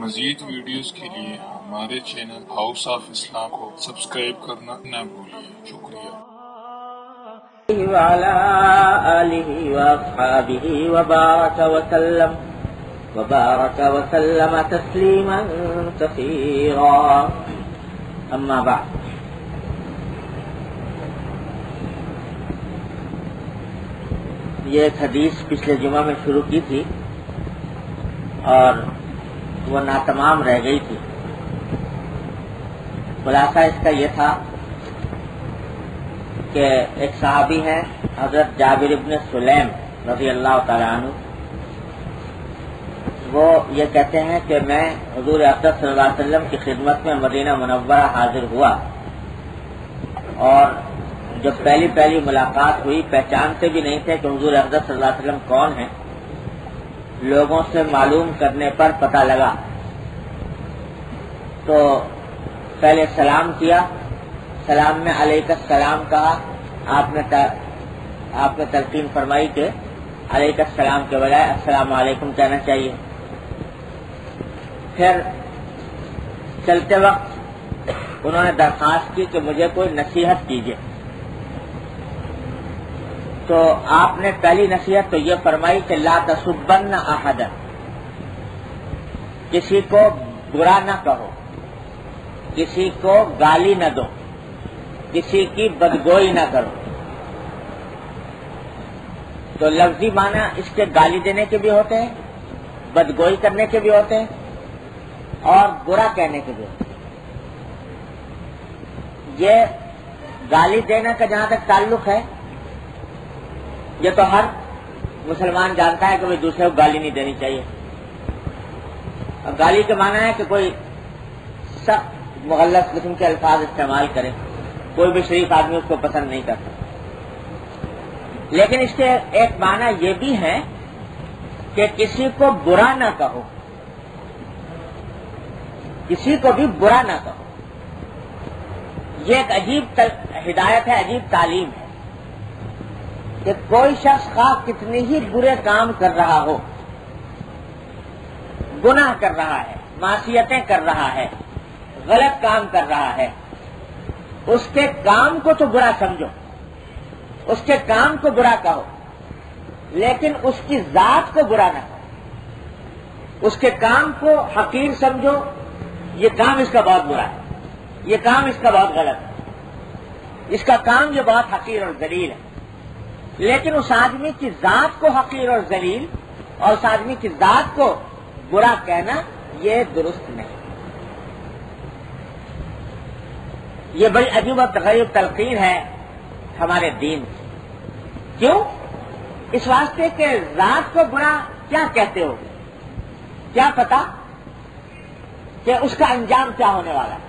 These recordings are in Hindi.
मजीद वीडियोस के लिए हमारे चैनल हाउस ऑफ़ इस्लाम को सब्सक्राइब करना न भूलिए। शुक्रिया। वबारक वसलम वबारक वसलम तस्लीमा कसीरा। अम्मा बाद। ये एक हदीस पिछले जुमा में शुरू की थी और वो नातमाम रह गई थी। खुलासा इसका ये था कि एक साहबी हैं, हज़रत जाबिर इब्न सुलैम रज़ी अल्लाह तु वो ये कहते हैं कि मैं हजूर अकदर सल्लल्लाहु अलैहि वसल्लम की खिदमत में मदीना मुनव्वरा हाजिर हुआ और जब पहली पहली मुलाकात हुई, पहचानते भी नहीं थे कि हजूर अकदर सल्लल्लाहु अलैहि वसल्लम कौन है। लोगों से मालूम करने पर पता लगा। तो पहले सलाम किया। सलाम में अलैक सलाम कहा। आपने आपने तलकीन फरमाई के अलैक सलाम के बजाय अस्सलाम वालेकुम कहना चाहिए। फिर चलते वक्त उन्होंने दरखास्त की कि मुझे कोई नसीहत कीजिए। तो आपने पहली नसीहत तो ये फरमाई कि ला तसुबन अहद। किसी को बुरा न कहो। किसी को गाली न दो। किसी की बदगोई न करो। तो लफ्जी माना इसके गाली देने के भी होते हैं, बदगोई करने के भी होते हैं, और बुरा कहने के भी होते हैं। ये गाली देने का जहाँ तक ताल्लुक है ये तो हर मुसलमान जानता है कि भाई दूसरे को गाली नहीं देनी चाहिए। और गाली का माना है कि कोई सख्त मुगलत किस्म के अल्फाज इस्तेमाल करे, कोई भी शरीफ आदमी उसको पसंद नहीं करता। लेकिन इसके एक माना यह भी है कि किसी को बुरा ना कहो। किसी को भी बुरा ना कहो। ये एक अजीब हिदायत है, अजीब तालीम है। कि कोई शख्स खा कितने ही बुरे काम कर रहा हो। गुनाह कर रहा है, मासीयतें कर रहा है, गलत काम कर रहा है। उसके काम को तो बुरा समझो, उसके काम को बुरा कहो, लेकिन उसकी जात को बुरा न कहो। उसके काम को हकीर समझो, ये काम इसका बहुत बुरा है, ये काम इसका बहुत गलत है। इसका काम ये बहुत हकीर और जलील है। लेकिन उस आदमी की जात को हकीर और जलील और उस आदमी की जात को बुरा कहना, ये दुरुस्त नहीं। ये बड़ी अजीब और तकरीब तलकीन है हमारे दीन की। क्यों? इस वास्ते के रात को बुरा क्या कहते हो? क्या पता कि उसका अंजाम क्या होने वाला है?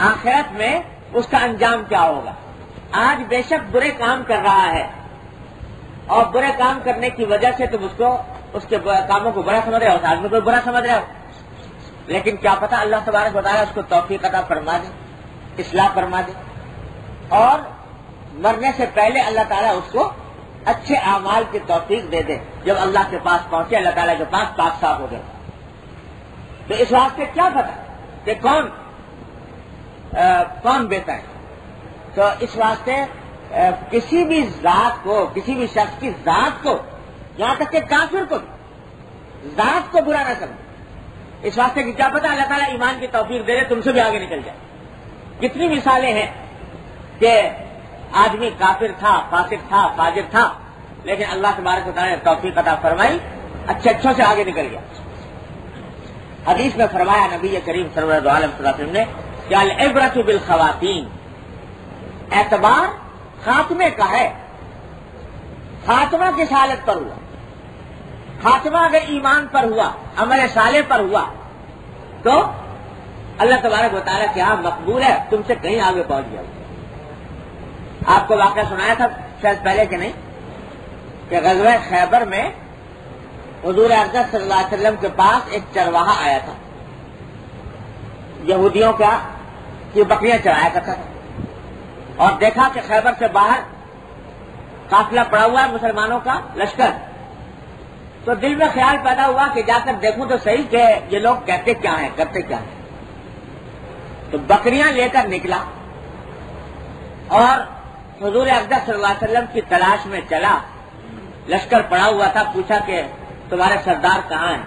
आखिरत में उसका अंजाम क्या होगा? आज बेशक बुरे काम कर रहा है। और बुरे काम करने की वजह से तुम उसको उसके कामों को बुरा समझ रहे हो आदमी को बुरा समझ रहे हो। लेकिन क्या पता अल्लाह तबारक बताया उसको तोफीक अदा फरमा दे इसलाह फरमा दे। और मरने से पहले अल्लाह ताला उसको अच्छे अमाल की तोफीक दे दे जब अल्लाह के पास पहुँचे अल्लाह ताला के पास पाक साफ़ हो गया तो इस वास्ते क्या पता कि कौन आ, कौन बेहतर है? तो इस वास्ते किसी भी जात को, किसी भी शख्स की जात को यहाँ तक के काफिर को जात को बुरा न समझे। इस वास्ते की क्या पता अल्लाह ताला ईमान की तोफीक दे रहे, तुमसे भी आगे निकल जाए। कितनी मिसालें हैं कि आदमी काफिर था, फासिक था, फाजिर था, लेकिन अल्लाह तबारक ने तोफीक अदा फरमाई, अच्छे अच्छों से आगे निकल गया। हदीस में फरमाया, नबी करीम सरवरम ने, क्या इबरत बिल खवातीन एतबार खात्मे का है। खात्मा किस हालत पर हुआ? खात्मा अगर ईमान पर हुआ, अमल साले पर हुआ। तो अल्लाह तबारक बताया कि हाँ मकबूल है, तुमसे कहीं आगे पहुँच गया। आपको वाक्य सुनाया था शायद पहले के नहीं? कि गजवा खैबर में हजूर अरदत सल्लल्लाहु के पास एक चरवाहा आया था। यहूदियों का, कि बकरियाँ चराया करता था। और देखा कि खैबर से बाहर काफिला पड़ा हुआ है मुसलमानों का लश्कर। तो दिल में ख्याल पैदा हुआ कि जाकर देखूँ तो सही कि ये लोग कहते क्या हैं, करते क्या हैं। तो बकरियाँ लेकर निकला और हजूर अकदर सल्लल्लाहु की तलाश में चला। लश्कर पड़ा हुआ था, पूछा कि तुम्हारे सरदार कहाँ हैं?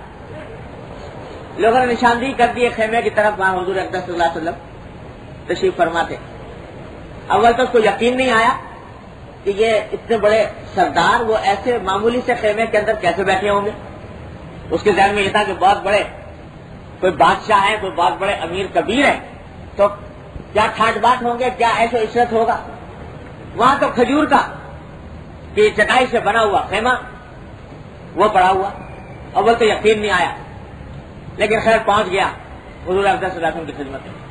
लोगों ने निशानदेही कर दी खेमे की तरफ़ वहाँ हजूर अकदर सल्लल्लाहु तशरीफ़ फरमाते। अव्वल तो उसको यकीन नहीं आया कि ये इतने बड़े सरदार वो ऐसे मामूली से खेमे के अंदर कैसे बैठे होंगे? उसके जहन में ये था कि बहुत बड़े कोई बादशाह है, कोई बहुत बड़े अमीर कबीर है तो क्या ठाट बाट होंगे, क्या ऐसे इशरत होगा? वहाँ तो खजूर का कि चटाई से बना हुआ खेमा, वो पड़ा हुआ। अव्वल तो यकीन नहीं आया। लेकिन खैर पहुँच गया। हजूर अब्दुल की खिदमत में।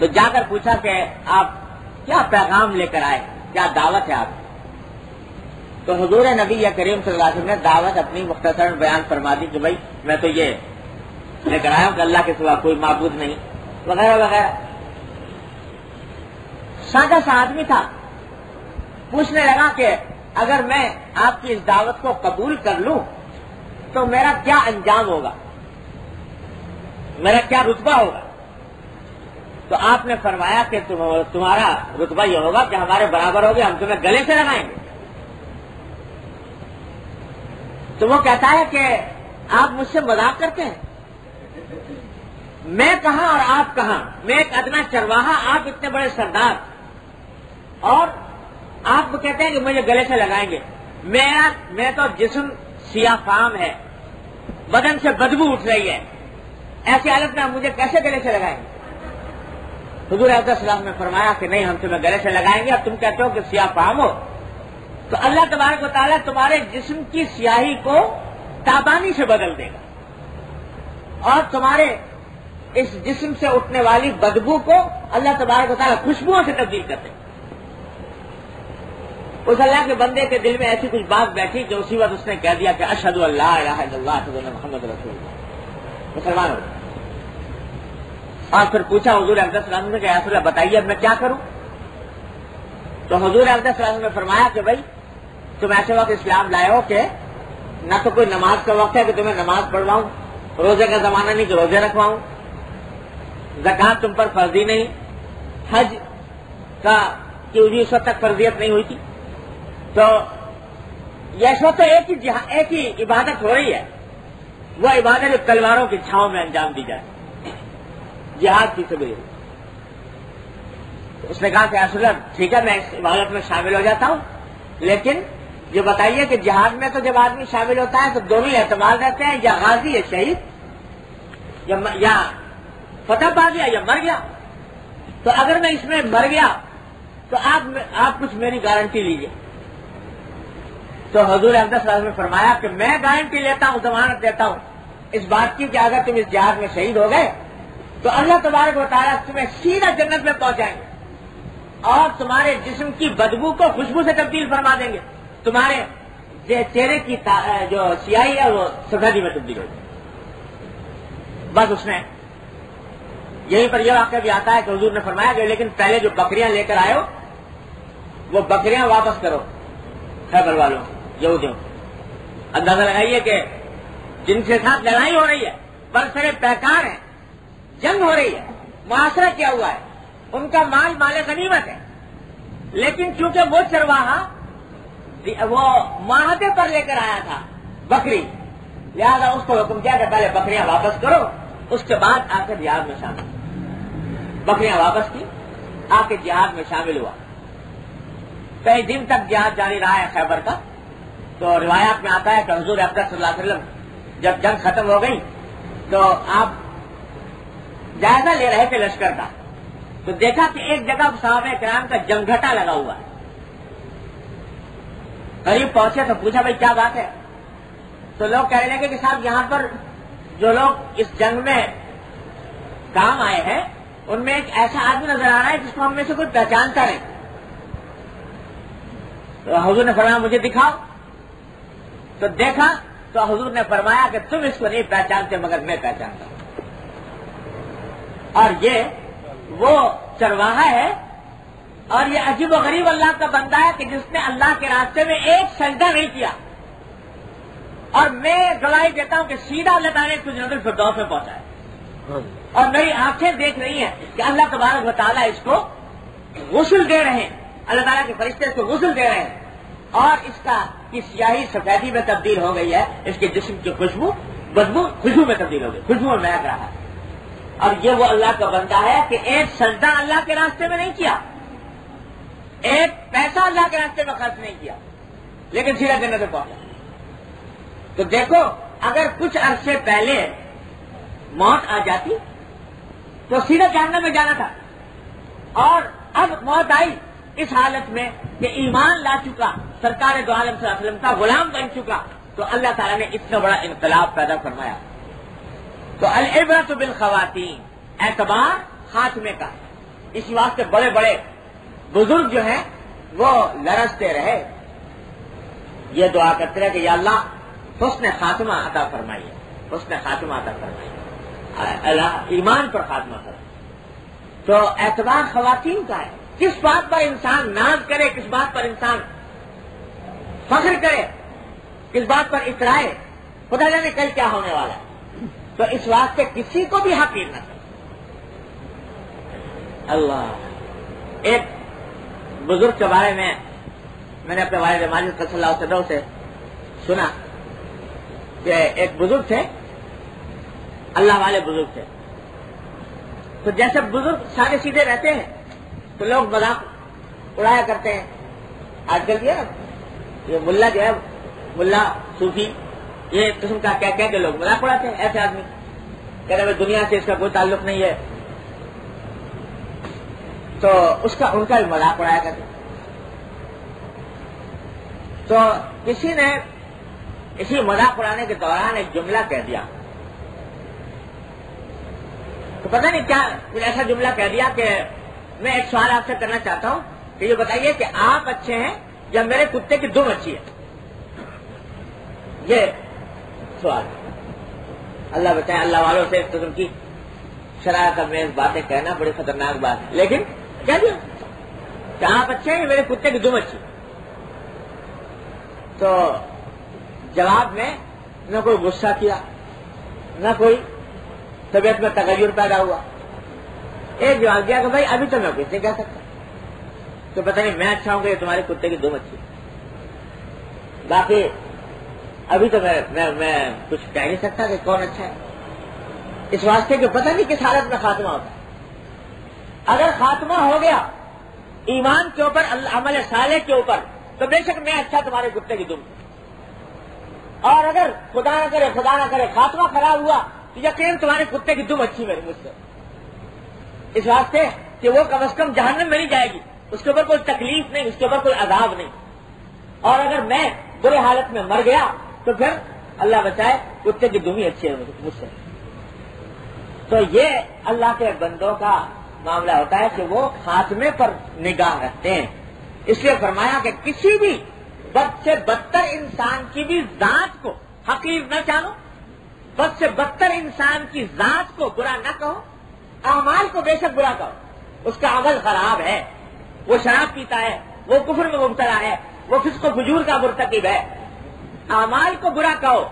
तो जाकर पूछा कि आप क्या पैगाम लेकर आए? क्या दावत है आप तो हजूर नबी या करीम सल्लल्लाहु ने दावत अपनी मुख्तर बयान फरमा दी कि भाई, मैं तो ये लेकर आया हूँ अल्लाह के सिवा कोई मबूद नहीं। वगैरह वगैरह। सादा सा आदमी था। पूछने लगा कि अगर मैं आपकी इस दावत को कबूल कर लूँ तो मेरा क्या अंजाम होगा? मेरा क्या रुतबा होगा? तो आपने फरमाया कि तुम, तुम्हारा रुतबा यह होगा कि हमारे बराबर होगे हम तुम्हें गले से लगाएँगे। तो वो कहता है कि आप मुझसे मज़ाक करते हैं। मैं कहा और आप कहा? मैं एक अदना चरवाहा आप इतने बड़े सरदार। और आप कहते हैं कि मुझे गले से लगाएँगे। मेरा मैं तो जिसम सियाफाम है। बदन से बदबू उठ रही है। ऐसी हालत में मुझे कैसे गले से लगाएँगे? हजूर सलाम ने फरमाया कि नहीं, हम तुम्हें गले से लगाएँगे और तुम कहते हो कि सियाह फाम हो। तो अल्लाह तबारक वाली तुम्हारे जिस्म की स्याही को ताबानी से बदल देगा और तुम्हारे इस जिस्म से उठने वाली बदबू को अल्लाह तबारक वाली खुशबुओं से तब्दील कर देगा। उस अल्लाह के बंदे के दिल में ऐसी कुछ बात बैठी कि उसी वक्त उसने कह दिया कि अशद अल्लाह मोहम्मद रसूल मुसलमान हो और फिर पूछा, हजूर अहमद ने क्या बताइए, अब मैं क्या करूँ? तो हजूर अहमद ने फरमाया कि, भाई, तुम ऐसे वक्त इस्लाम लाए हो कि न तो कोई नमाज़ का वक्त है कि तुम्हें नमाज़ पढ़वाऊं, रोज़े का जमाना नहीं कि रोज़े रखवाऊं। जक़ात तुम पर फर्जी नहीं। हज का की उस वक्त तक फर्जियत नहीं हुई थी? तो यह तो एक ही एक ही इबादत हो रही है। वह इबादत तलवारों की छाव में अंजाम दी जाए जिहाद की सबील तो उसने कहा कि असलर ठीक है मैं इस इबादत में शामिल हो जाता हूँ। लेकिन ये बताइए कि जिहाद में तो जब आदमी शामिल होता है तो दोनों एहतमाल रहते हैं या गाजी या शहीद या, या फतह पा गया या मर गया। तो अगर मैं इसमें मर गया तो आप आप कुछ मेरी गारंटी लीजिए। तो हजूर अहमद ने फरमाया कि मैं गारंटी लेता हूँ जमानत देता हूँ। इस बात की कि अगर तुम इस जहाज़ में शहीद हो गए तो अल्लाह तबारक बताया तुम्हें सीधा जन्नत में पहुंचाएँगे। और तुम्हारे जिस्म की बदबू को खुशबू से तब्दील फरमा देंगे। तुम्हारे चेहरे की जो सियाही है, वो सफेदी में तब्दील हो बस उसने यहीं पर यह वाक्य भी आता है कि हजूर ने फरमाया कि लेकिन पहले जो बकरियाँ लेकर आयो वो बकरियाँ वापस करो, खैबर वालों, यहूदियों अंदाज़ा लगाइए कि जिनके साथ लड़ाई हो रही है, बरसरे पैकार है जंग हो रही है। मुआसरा किया हुआ है। उनका माल माले गनीमत है लेकिन चूँकि वो चरवाहा वो माहदे पर लेकर आया था, बकरी, लिहाजा उसको हुक्म किया कि पहले बकरियाँ वापस करो, उसके बाद आकर जिहाद में शामिल। बकरियाँ वापस की, आके जिहाद में शामिल हुआ। कई दिन तक जिहाद जारी रहा है खैबर का। तो रिवायात में आता है कि हजूर अब्दुल जब जंग खत्म हो गई तो आप जायजा ले रहे थे लश्कर का। तो देखा कि एक जगह साहब कराम का जमघटा लगा हुआ है। करीब पहुँचे तो पूछा, भाई, क्या बात है? तो लोग कहने लगे कि साहब, यहाँ पर जो लोग इस जंग में काम आए हैं, उनमें एक ऐसा आदमी नज़र आ रहा है जिसको हम से कोई पहचानता नहीं। तो हजूर ने फरमाया, मुझे दिखाओ। तो देखा तो हजूर ने फरमाया कि तुम इसको नहीं पहचानते, मगर मैं पहचानता हूँ। और ये वो चरवाहा है और ये अजीब व गरीब अल्लाह का बंदा है कि जिसने अल्लाह के रास्ते में एक सजदा नहीं किया। और मैं गवाही देता हूँ कि सीधा अल्लाह ताला ने इसको फिरदौस में पहुँचा है। और मेरी आँखें देख रही हैं कि अल्लाह तबारक बताला इसको गुसल दे रहे हैं। अल्लाह ताला के फरिश्ते इसको गुसल दे रहे हैं। और इसका की सियाही सफेदी में तब्दील हो गई है। इसके जिस्म की खुशबू बदबू खुशबू में तब्दील हो गई। खुशबू में महक रहा। है और ये वो अल्लाह का बंदा है कि एक सजदा अल्लाह के रास्ते में नहीं किया। एक पैसा अल्लाह के रास्ते में खर्च नहीं किया। लेकिन सीधा जन्नत में पहुँचा तो देखो, अगर कुछ अरसे पहले मौत आ जाती तो सीधा जहन्नम में जाना था। और अब मौत आई इस हालत में कि ईमान ला चुका, सरकार दो आलम का गुलाम बन चुका तो अल्लाह ताला ने इतना बड़ा इनकलाब पैदा फरमाया। तो अलबरत बिल खवातीन एतबार खात्मे का। इस वास्ते बड़े बड़े बुज़ुर्ग जो हैं, वो लरसते रहे। ये दुआ करते रहे कि या अल्लाह, हुस्न खात्मा अता फरमाइए। हुस्न खात्मा अता फरमाइए। अल्लाह ईमान पर खात्मा कर। तो एतबार खवातीन का है। किस बात पर इंसान नाज करे, किस बात पर इंसान फख्र करे, किस बात पर इतराए, खुदा जाने कल क्या होने वाला है। तो इस वास्ते किसी को भी हकीर न करे। अल्लाह। एक बुज़ुर्ग के बारे में मैंने अपने वाले मालिक सल्लल्लाहु से सुना कि एक बुज़ुर्ग थे, अल्लाह वाले बुज़ुर्ग थे। तो जैसे बुज़ुर्ग सारे सीधे रहते हैं तो लोग मज़ाक उड़ाया करते हैं। आजकल ये मुल्ला जो है, मुल्ला सूफी ये किस्म का क्या कह के लोग मज़ाक उड़ाते हैं, ऐसे आदमी। कह रहे दुनिया से इसका कोई ताल्लुक नहीं है। तो उसका, उनका भी मज़ाक उड़ाया करते तो किसी ने इसी मज़ाक उड़ाने के दौरान एक जुमला कह दिया। तो पता नहीं क्या कुछ ऐसा जुमला कह दिया कि मैं एक सवाल आपसे करना चाहता हूँ कि ये बताइए कि आप अच्छे हैं या मेरे कुत्ते की दुम अच्छी है? ये सवाल। अल्लाह बताए अल्लाह वालों से इस किस्म की शरारत में बातें कहना बड़ी खतरनाक बात है। लेकिन क्या दिया? आप अच्छे हैं मेरे कुत्ते की दुम अच्छी तो जवाब में न कोई गुस्सा किया, न कोई तबियत में तगैर पैदा हुआ। एक जवाब दिया कि भाई, अभी तो मैं कुछ नहीं कह सकता? तो पता नहीं, मैं अच्छा हूँ तुम्हारे कुत्ते की दुम अच्छी बाकी अभी तो मैं मैं मैं कुछ कह नहीं सकता कि कौन अच्छा है। इस वास्ते के पता नहीं किस हालत में खात्मा होता है। अगर खात्मा हो गया, ईमान के ऊपर अमल साले के ऊपर तो बेशक मैं अच्छा तुम्हारे कुत्ते की दुम और अगर खुदा ना करे, खुदा ना करे, खात्मा खराब हुआ तो यकीन तुम्हारे कुत्ते की दुम अच्छी मेरी मुझसे। इस वास्ते कि वो कम अज कम जहन्नम में नहीं जाएगी। उसके ऊपर कोई तकलीफ़ नहीं, उसके ऊपर कोई अदाब नहीं। और अगर मैं बुरे हालत में मर गया तो फिर अल्लाह बचाए कुत्ते की दुमी अच्छी है मुझसे। तो ये अल्लाह के बंदों का मामला होता है कि वो खात्मे पर निगाह रखते हैं। इसलिए फरमाया कि किसी भी बद से बदतर इंसान की भी जात को हकीर न जानो, बद से बदतर इंसान की जात को बुरा न कहो, अमाल को बेशक बुरा कहो। उसका अमल खराब है, वो शराब पीता है, वो कुफर में मुबतला है, वो फिसको फजूर का मुर्तकिब है। अमाल को बुरा कहो,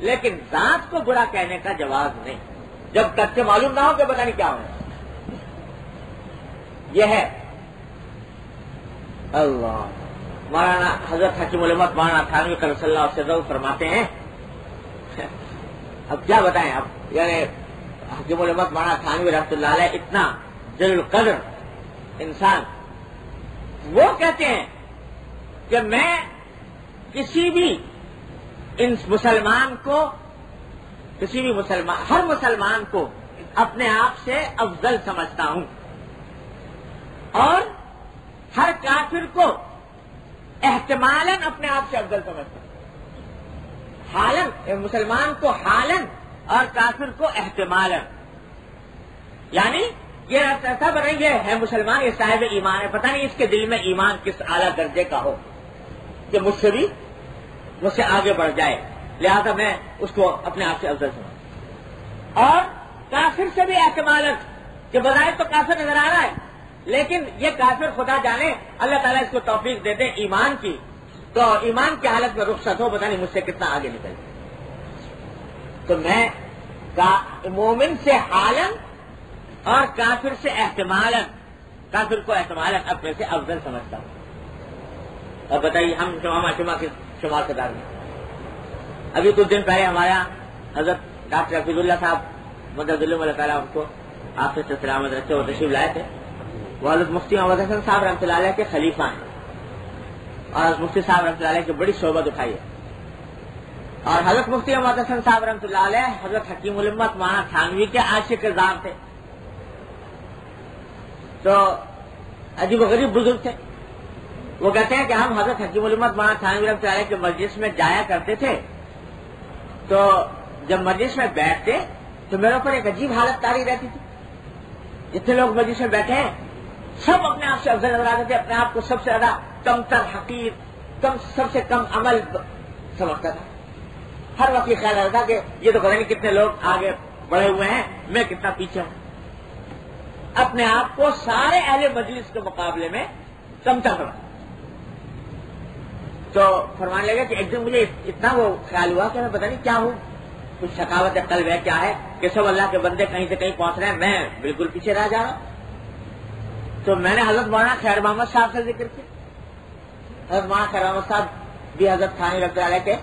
लेकिन जात को बुरा कहने का जवाब नहीं। जब तक मालूम ना हो कि पता नहीं क्या हो यह है। अल्लाह। मौलाना हज़रत हकीम उलमत मौलाना थानवी करसल्ला से फरमाते हैं। अब क्या बताएँ अब यानी हकीम उलमत मौलाना थानवी रहमतुल्लाह इतना जल कदर इंसान, वो कहते हैं कि मैं किसी भी इन मुसलमान को, किसी भी मुसलमान, हर मुसलमान को अपने आप से अफजल समझता हूँ। और हर काफिर को एहतमालन अपने आप से अफजल समझता हूँ। हालन मुसलमान को हालन और काफिर को एहतमालन। यानी, ये ऐसा बने ये है मुसलमान, ये साहिब ईमान है। पता नहीं इसके दिल में ईमान किस आला दर्जे का हो। कि मुझसे भी मुझसे आगे बढ़ जाए। लिहाजा मैं उसको अपने आप से अफजल समझ और काफिर से भी एहतमालत कि बजाय तो काफिर नज़र आ रहा है, लेकिन ये काफिर खुदा जाने, अल्लाह ताला इसको तौफीक दे दे ईमान की। तो ईमान की हालत में रुखसत हो, पता नहीं मुझसे कितना आगे निकल तो मैं मोमिन से हालन और काफिर से एहतमालन काफिर को एहतमालन अपने से अफजल समझता हूँ। और बताइए, हम शुमा शुमा के शुमार कतार में। अभी कुछ दिन पहले हमारे हज़रत डॉक्टर हफीजुल्ला साहब मददुल्ला ताला उनको आपसे सलामत रखे वो तशीफ लाए थे। वो हज़रत मुफ्ती मोहम्मद हसन साहब रमत के खलीफा हैं। और मुफ्ती साहब रमत की बड़ी शोबत उठाई है। और हज़रत मुफ्ती मोहम्मद हसन साहब रमत हज़रत हकीम उलमत माना थानवी के आशिक किरदार थे। तो अजीब गरीब बुज़ुर्ग थे। वो कहते हैं कि हम हज़रत हकीम उलमत माना थानवी रमत के मस्जिद में जाया करते थे। तो जब मस्जिद में बैठते तो मेरे ऊपर एक अजीब हालत तारी रहती थी। जितने लोग मस्जिद में बैठे हैं, सब अपने आप से अफजल नज़र आते थे, अपने आप को सबसे ज़्यादा कमतर हकीर कम, सबसे कम अमल समझता था। हर वक्त ये ख्याल रहता था कि ये तो पता नहीं कितने लोग आगे बढ़े हुए हैं, मैं कितना पीछे हूँ। अपने आप को सारे अहले मजलिस के मुकाबले में कमतर समझता तो फरमाने लगे कि एक दिन मुझे इतना वो ख्याल हुआ कि मैं पता नहीं क्या हूँ। कुछ थकावत है कल वह क्या है कि सब अल्लाह के बंदे कहीं से कहीं पहुँच रहे हैं, मैं बिल्कुल पीछे रह जा रहा तो मैंने हज़रत मौलाना खैर मोहम्मद साहब से ज़िक्र किया। हज़रत मौलाना खैर मोहम्मद साहब भी हज़रत थानी रखा के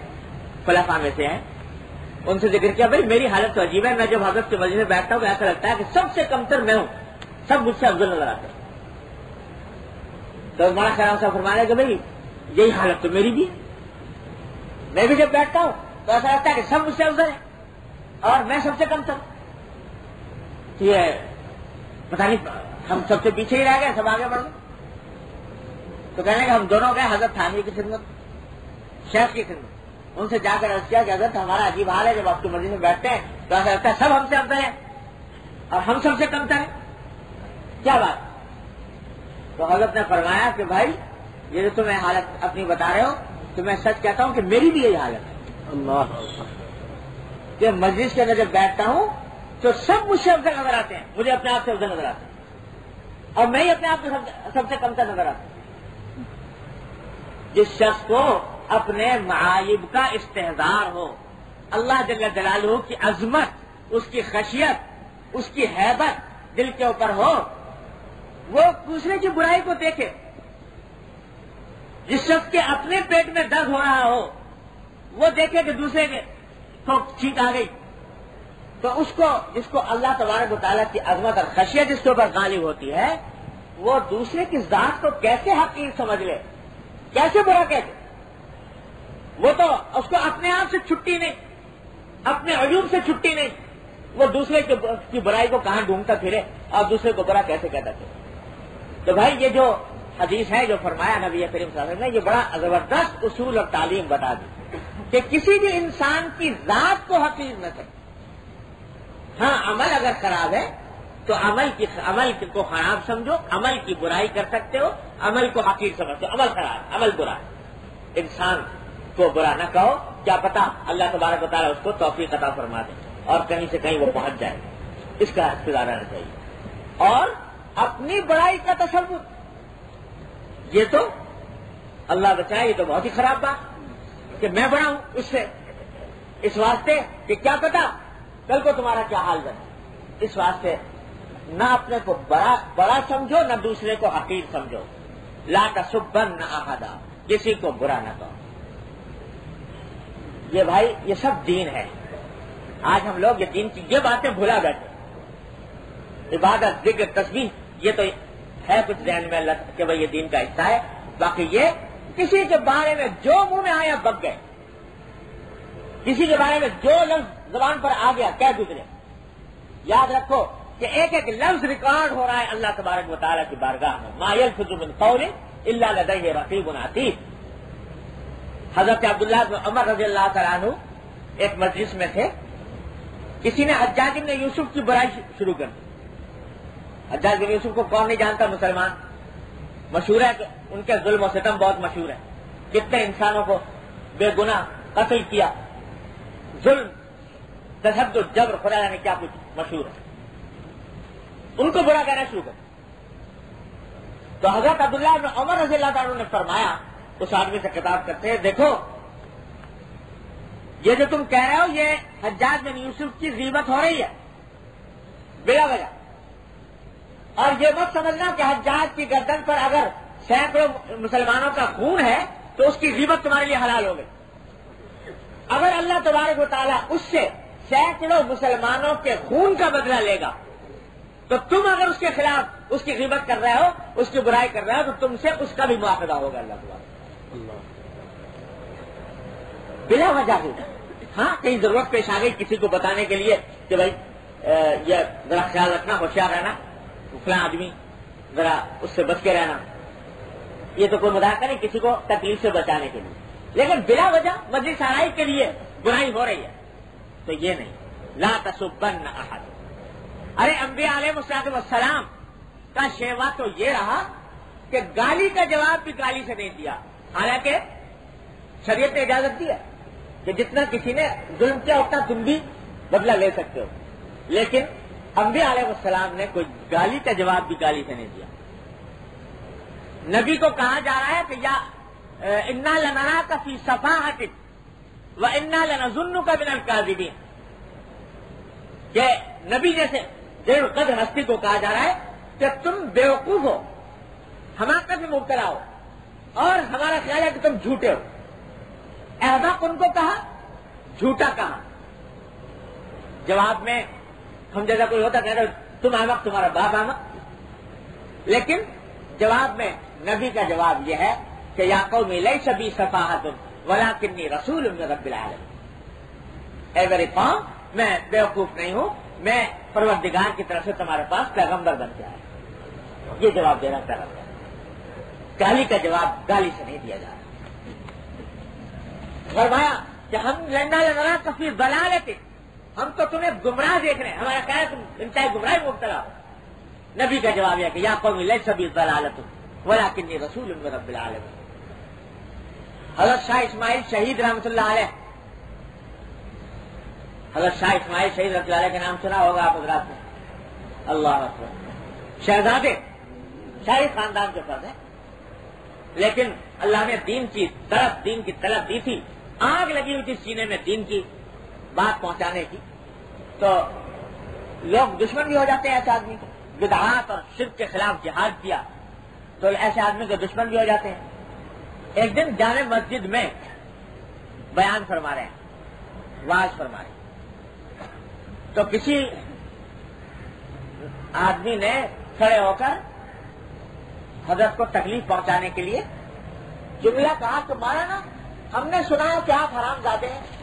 फलाफा में से हैं। उनसे ज़िक्र किया, भाई, मेरी हालत तो अजीब है, मैं जब हज़रत के मस्जिद में बैठता हूँ तो ऐसा लगता है कि सबसे कमतर मैं हूँ, सब मुझसे अफजल नज़र आते तो मौलाना खैर साहब फरमाया कि भाई यही हालत तो मेरी भी है। मैं भी जब बैठता हूँ तो ऐसा लगता है कि सब मुझसे अफजल है, और मैं सबसे कम था। ये, पता नहीं, हम सबसे पीछे ही रह गए, सब आगे बढ़ गए। तो कहने के हम दोनों गए, हज़रत थानवी की खिदमत, शेख की खिदमत। उनसे जाकर अर्ज़ किया कि हज़रत, हमारा अजीब हाल है, जब आपकी मर्ज़ी में बैठते हैं तो ऐसा लगता है सब हमसे अफजल है, और हम सबसे कमतर है क्या बात? तो हज़रत ने फरमाया कि भाई ये जो तुम्हें हालत अपनी बता रहे हो तो मैं सच कहता हूँ कि मेरी भी यही हालत है। अल्लाह। कि मस्जिद के अंदर जब बैठता हूँ तो सब मुझसे अफजल नज़र आते हैं। मुझे अपने आप से अफजल नज़र आते हैं। और मैं ही अपने आप को सबसे कमतर नज़र आता हूँ। जिस शख्स को अपने माइब का इस्तेजार हो अल्लाह जल्ला जलालू की अजमत उसकी खशियत उसकी हैबत दिल के ऊपर हो वो दूसरे की बुराई को देखे। जिस शख्स के अपने पेट में दर्द हो रहा हो, वो देखे कि दूसरे के तो छींक आ गई। तो उसको, जिसको अल्लाह तबारक वाली की अजमत और खशियत जिसके ऊपर गालिब होती है, वो दूसरे की जात को कैसे हकीर समझ ले? कैसे बुरा कहते? वो तो उसको अपने आप से छुट्टी नहीं, अपने अजूब से छुट्टी नहीं। वो दूसरे की बुराई को कहाँ ढूंढता फिरे और दूसरे को बुरा कैसे कहता फिरे? तो भाई, ये जो हदीस है जो फरमाया नबी करीम साहब ने ये बड़ा ज़बरदस्त उसूल और तालीम बता दी कि किसी भी इंसान की जात को हकीर न करे। हाँ अमल अगर खराब है तो अमल की, अमल को खराब समझो, अमल की बुराई कर सकते हो, अमल को हकीर समझते हो। अमल खराब अमल बुरा इंसान को बुरा न कहो, क्या पता अल्लाह तबारक बताया उसको तोफीक अता फरमा दे और कहीं से कहीं वो पहुँच जाए। इसका इख्तदार रहना चाहिए। और अपनी बुराई का तस्वुर ये तो अल्लाह बचाए ये तो बहुत ही खराब बात कि मैं बड़ा हूँ उससे। इस वास्ते कि क्या पता कल को तुम्हारा क्या हाल बने। इस वास्ते न अपने को बड़ा बड़ा समझो, न दूसरे को हकीर समझो। ला का सुबन न आहदा किसी को बुरा ना कहो। ये भाई, ये सब दीन है। आज हम लोग ये दीन की ये बातें भुला बैठे। इबादत, ज़िक्र तस्वीर ये तो है कुछ ध्यान में अल्लाह के भाई ये दीन का हिस्सा है। बाकी ये किसी के बारे में जो मुँह में आया बग गए। किसी के बारे में जो लफ्ज जबान पर आ गया क्या गुजरे याद रखो कि एक एक लफ्ज रिकॉर्ड हो रहा है अल्लाह तबारक वाली की बारगाह में। मायल फजुमिन कौल इल्ला लदई रकीब हज़रत अब्दुल्ला अमर रज़ी अल्लाह तु एक मस्जिद में थे। किसी ने हज्जाज ने यूसुफ की बुराई शुरू कर दी। हज्जाज बिन यूसुफ को कौन नहीं जानता मुसलमान? मशहूर है उनके जुल्म सितम बहुत मशहूर है। कितने इंसानों को बेगुना कत्ल किया। जुल्म तशद जबर, खुदा ने क्या कुछ मशहूर है? उनको बुरा कहना शुरू कर। तो हज़रत अब्दुल्ला उमर रज़ी ने फरमाया, उस आदमी से किताब करते हैं, देखो, ये जो तुम कह रहे हो, ये हज्जाज बिन यूसुफ की जीबत हो रही है। बिला वजह। और ये मत समझना कि हज्जाज की गर्दन पर अगर सैकड़ों मुसलमानों का खून है तो उसकी जीबत तुम्हारे लिए हलाल हो गई। अगर अल्लाह तबारक वाली उससे सैकड़ों मुसलमानों के खून का बदला लेगा तो तुम अगर उसके खिलाफ उसकी कीमत कर रहे हो, उसकी बुराई कर रहे हो तो तुमसे उसका भी मुआवजा होगा अल्लाह तबारक बिला वजह हो, कहीं ज़रूरत पेश आ गई किसी को बताने के लिए कि भाई ये जरा ख्याल रखना, होशियार रहना। फला आदमी जरा उससे बच के रहना। ये तो कोई मज़ाक नहीं, किसी को तकलीफ़ से बचाने के लिए। लेकिन बिना वजह मजलिस आराई के लिए बुराई हो रही है। तो ये नहीं। ला तसुबन अहद। अरे अम्बिया सलाम का शेवा तो ये रहा कि गाली का जवाब भी गाली से नहीं दिया। हालाँकि शरीयत ने इजाज़त दी है कि जितना किसी ने जुल्म किया, उतना तुम भी बदला ले सकते हो। लेकिन अम्बिया सलाम ने कोई गाली का जवाब भी गाली से नहीं दिया। नबी को कहा जा रहा है कि या इन्ना लना का फ़ी सफ़ा हटिक व इन्ना लनजुन्नु का बिना काजिबी के नबी जैसे देर कद हस्ती को कहा जा रहा है कि तुम बेवकूफ़ हो हमाकत में मुबतला हो, और हमारा ख्याल है कि तुम झूठे हो। अहबाक उनको कहा, झूठा कहा। जवाब में हम जैसा कोई होता कह रहे तुम अहमक तुम्हारा बाप अहमक लेकिन जवाब में, नबी का जवाब यह है कि याको मिले सभी सफाह तुम वला किन्नी रसूल रबिल ए मेरे मैं बेवकूफ़ नहीं हूँ, मैं परवरदिगार की तरफ़ से तुम्हारे पास पैगंबर बन के आया ये जवाब देना पैगंबर गाली का जवाब गाली से नहीं दिया जा रहा। फरमाया कि हम लंडा लड़ा कफी बला लेते हम तो तुम्हें गुमराह देख रहे हैं। हमारा क्या है तुम चाहे गुमराह मुबतला हो। नबी का जवाब यह कि या कौमी ले सभी दलालत वला किन्नी रसूल रबिल हज़रत शाह इस्माइल शहीद रहमतुल्लाह हज़रत शाह इस्माइल शहीद रतलाले के नाम सुना होगा आप गुजरात में। अल्लाह शहजादे शाही खानदान के पद है। लेकिन अल्लाह ने दीन की, तरफ़ दीन की तलब दी थी। आग लगी हुई थी सीने में दीन की। बात पहुँचाने की तो लोग दुश्मन भी हो जाते हैं ऐसे आदमी को। विदात और शिव के खिलाफ जिहाद किया तो ऐसे आदमी के दुश्मन भी हो जाते हैं। एक दिन जाने मस्जिद में बयान फरमा रहे हैं, वाज फरमा रहे तो किसी आदमी ने खड़े होकर हज़रत को तकलीफ़ पहुँचाने के लिए जुमला कहा तो मारा ना हमने सुना है कि आप हराम जाते हैं।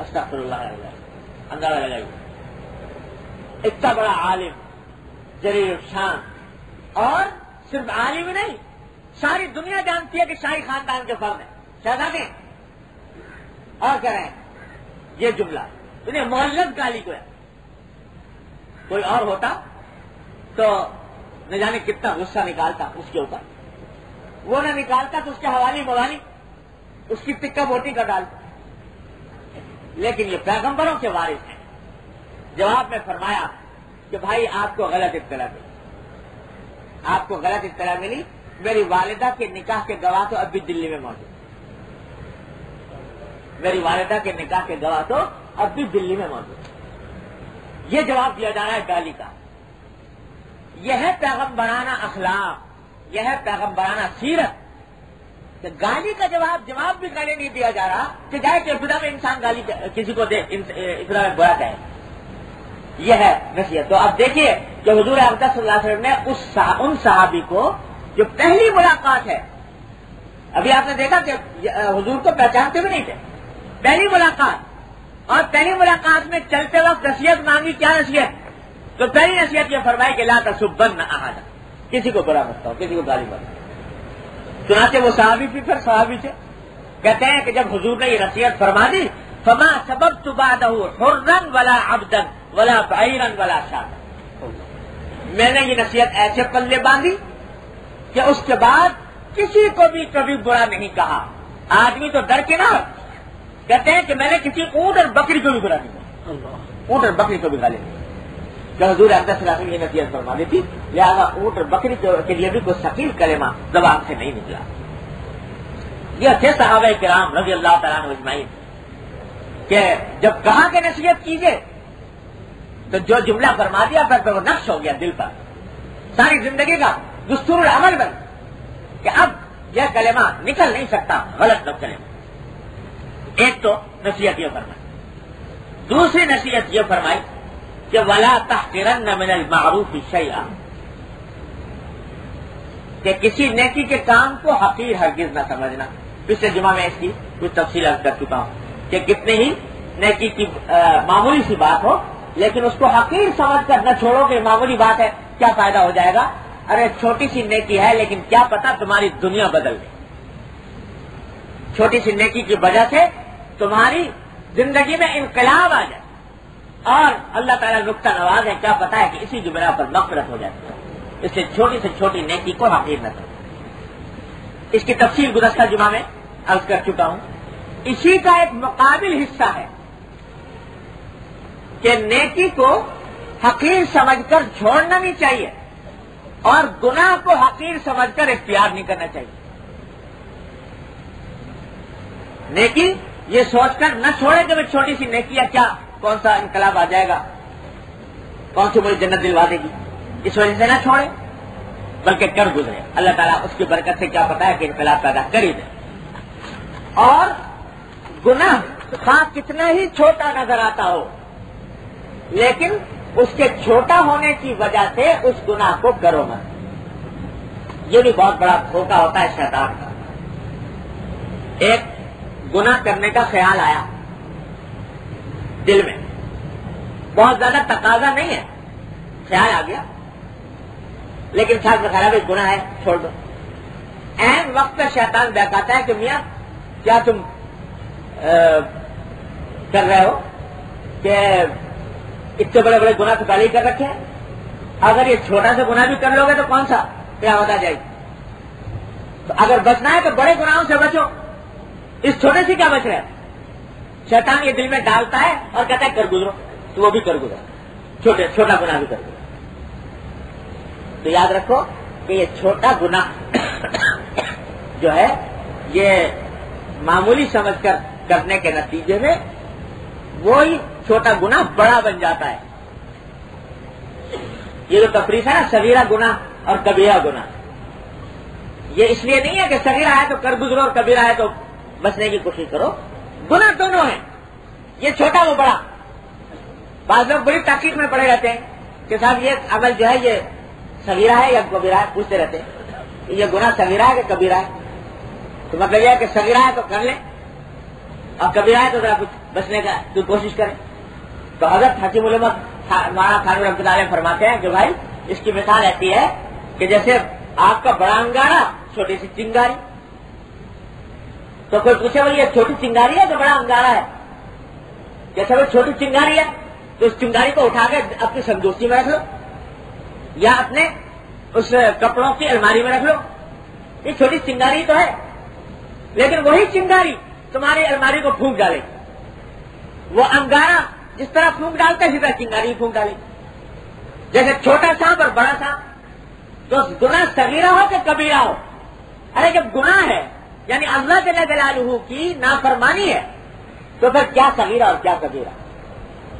अस्ताफुल्लाह अंदाज़ा लगाइए इतना बड़ा आलिम जरीर शान और सिर्फ़ आलिम नहीं सारी दुनिया जानती है कि शाही खानदान के फर्म है शहजादे और कह रहे हैं ये जुमला इन्हें मोहल्लत गाली को है कोई और होता तो न जाने कितना गुस्सा निकालता उसके ऊपर वो न निकालता तो उसके हवाली मवाली उसकी टिक्का बोटी का डालता लेकिन ये पैगंबरों के वारिस हैं। जवाब में फरमाया कि भाई, आपको गलत इतला मिली। आपको गलत इतला मिली। मेरी वालिदा के निकाह के गवाह तो अब भी दिल्ली में मौजूद मेरी वालदा के निकाह के गवाह तो अब भी दिल्ली में मौजूद ये जवाब दिया जा रहा है गाली का। यह पैगम्बराना अखलाक। यह पैगम्बराना सीरत। कि गाली का जवाब जवाब भी गाली नहीं दिया जा रहा कि जाए कि खुदा में इंसान गाली किसी को दे इतना में बुरा कहे। यह है नसीहत। तो अब देखिए कि हजूर अब्दुल्लाम ने उस उन सहाबी को, जो पहली मुलाकात है, अभी आपने देखा कि हजूर को पहचानते भी नहीं थे। पहली मुलाकात। और पहली मुलाकात में चलते वक्त नसीहत मांगी, क्या नसीहत? तो पहली नसीहत यह फरमाई कि ला सुबन न आहादा किसी को बुरा मत किसी को गाली मत सुनाते वो सहाबी भी फिर सहाबी थे कहते हैं कि जब हुजूर ने ये नसीहत फरमा दी फमा सबब तुबादहू हुर्रन वला अबदन वला बैरन वला शाद। मैंने ये नसीहत ऐसे पल्ले बांधी कि उसके बाद किसी को भी कभी बुरा नहीं कहा। आदमी तो डर के ना कहते हैं कि मैंने किसी ऊँट और बकरी को भी बुरा नहीं ऊँट और बकरी को भी गाली नहीं जब हजूर अब्दुल ये नसीहत फरमा दी थी लिहाजा ऊँट और बकरी के लिए भी कोई शकील कलेमा जबान से नहीं निकला। यह थे साहब कराम रज़ी अल्लाह तजमाइन कि जब कहा कि नसीहत कीजिए तो जो जुमला फरमा दिया फिर तो वो नक्श हो गया दिल पर। सारी ज़िंदगी का दुस्तूर अमल बन। कि अब यह कलेमा निकल नहीं सकता, गलत न कलेमा। एक तो नसीहत यह फरमाई। दूसरी नसीहत यह फरमाई कि वला तहकिरन मिनल मारूफ शैया कि किसी नेकी के काम को हकीर हरगिज न समझना पिछले जुमा में इसकी कुछ तफसील कर चुका हूँ कि कितने ही नेकी की मामूली सी बात हो लेकिन उसको हकीर समझ कर न छोड़ो कि मामूली बात है क्या फ़ायदा हो जाएगा अरे छोटी सी नेकी है लेकिन क्या पता तुम्हारी दुनिया बदल गई छोटी सी नेकी की वजह से तुम्हारी ज़िंदगी में इनकलाब आ जाए और अल्लाह ताला नुकता नवाज़ है, क्या पता है कि इसी जुमेरा पर नफरत हो जाती है इसलिए छोटी से छोटी नेकी को हकीर न करो। इसकी तफसील गुजस्ता जुमा में अर्ज़ कर चुका हूँ। इसी का एक मुकाबिल हिस्सा है कि नेकी को हकीर समझकर छोड़ना नहीं चाहिए और गुनाह को हकीर समझकर इख्तियार नहीं करना चाहिए। नेकी ये सोचकर न छोड़े कि मैं छोटी सी नेकी या क्या कौन सा इनकलाब आ जाएगा? कौन सी मुझे जन्नत दिलवा देगी? इस वजह से ना छोड़े, बल्कि कर गुजरे। अल्लाह ताला उसकी बरकत से क्या है कि इनकलाब पैदा कर ही। दे और गुनाह खा कितना ही छोटा नज़र आता हो, लेकिन उसके छोटा होने की वजह से उस गुनाह को करो मत। ये भी बहुत बड़ा धोखा होता है शैतान का। एक गुनाह करने का ख्याल आया। दिल में। बहुत ज़्यादा तकाजा नहीं है। ख्याल आ गया। लेकिन साथ में खराब गुना है, छोड़ दो। एन वक्त पर शैतान बहकाता है कि मियाँ, क्या तुम कर रहे हो कि इतने बड़े बड़े गुना तो पहले ही कर रखे हैं? अगर ये छोटा सा गुना भी कर लोगे तो कौन सा क्या होता जाएगी? तो अगर बचना है तो बड़े गुनाहों से बचो। इस छोटे से क्या बच रहे शैतान ये दिल में डालता है और कहता है, कर गुजरो। तो वो भी कर गुजरो। छोटे, छोटा गुना भी कर गुजरो। तो याद रखो कि ये छोटा गुना जो है, ये मामूली समझकर करने के नतीजे में वो ही छोटा गुना बड़ा बन जाता है। ये जो तफरीक है ना, सगीरा गुना और कबीरा गुना ये इसलिए नहीं है कि सगीरा है तो कर गुजरो और कबीरा है तो बचने की कोशिश करो। गुना दोनों है। ये छोटा वो बड़ा। बाद लोग बड़ी ताकीद में पड़े रहते हैं कि साहब, ये अमल जो है, ये सगीरा है या कबीरा है, पूछते रहते हैं ये गुना सगीरा है कि कबीरा है? तो मतलब यह है कि सगीरा है तो कर ले। और कबीरा है तो जरा कुछ बचने का तू कोशिश करे। तो हज़रत हकीम माना खान रमतुल्ला फरमाते हैं कि भाई, इसकी मिसाल ऐसी है कि जैसे आपका बड़ा अंगारा, छोटी सी चिंगारी तो कोई पूछे भाई ये छोटी चिंगारी है तो बड़ा अंगारा है? जैसे वो छोटी चिंगारी है तो उस चिंगारी को उठा के अपनी संदोस्ती में रख लो, या अपने उस कपड़ों की अलमारी में रख लो। ये छोटी चिंगारी तो है, लेकिन वही चिंगारी तुम्हारी अलमारी को फूंक डाले। वो अंगारा जिस तरह फूंक डालता है तरह चिंगारी फूंक डाले। जैसे छोटा सांप और बड़ा सांप तो गुना सगीरा हो कि कबीरा हो? अरे जब गुना है यानी अल्लाह के जलालू की नाफरमानी है। तो फिर क्या सगीरा और क्या कबीरा?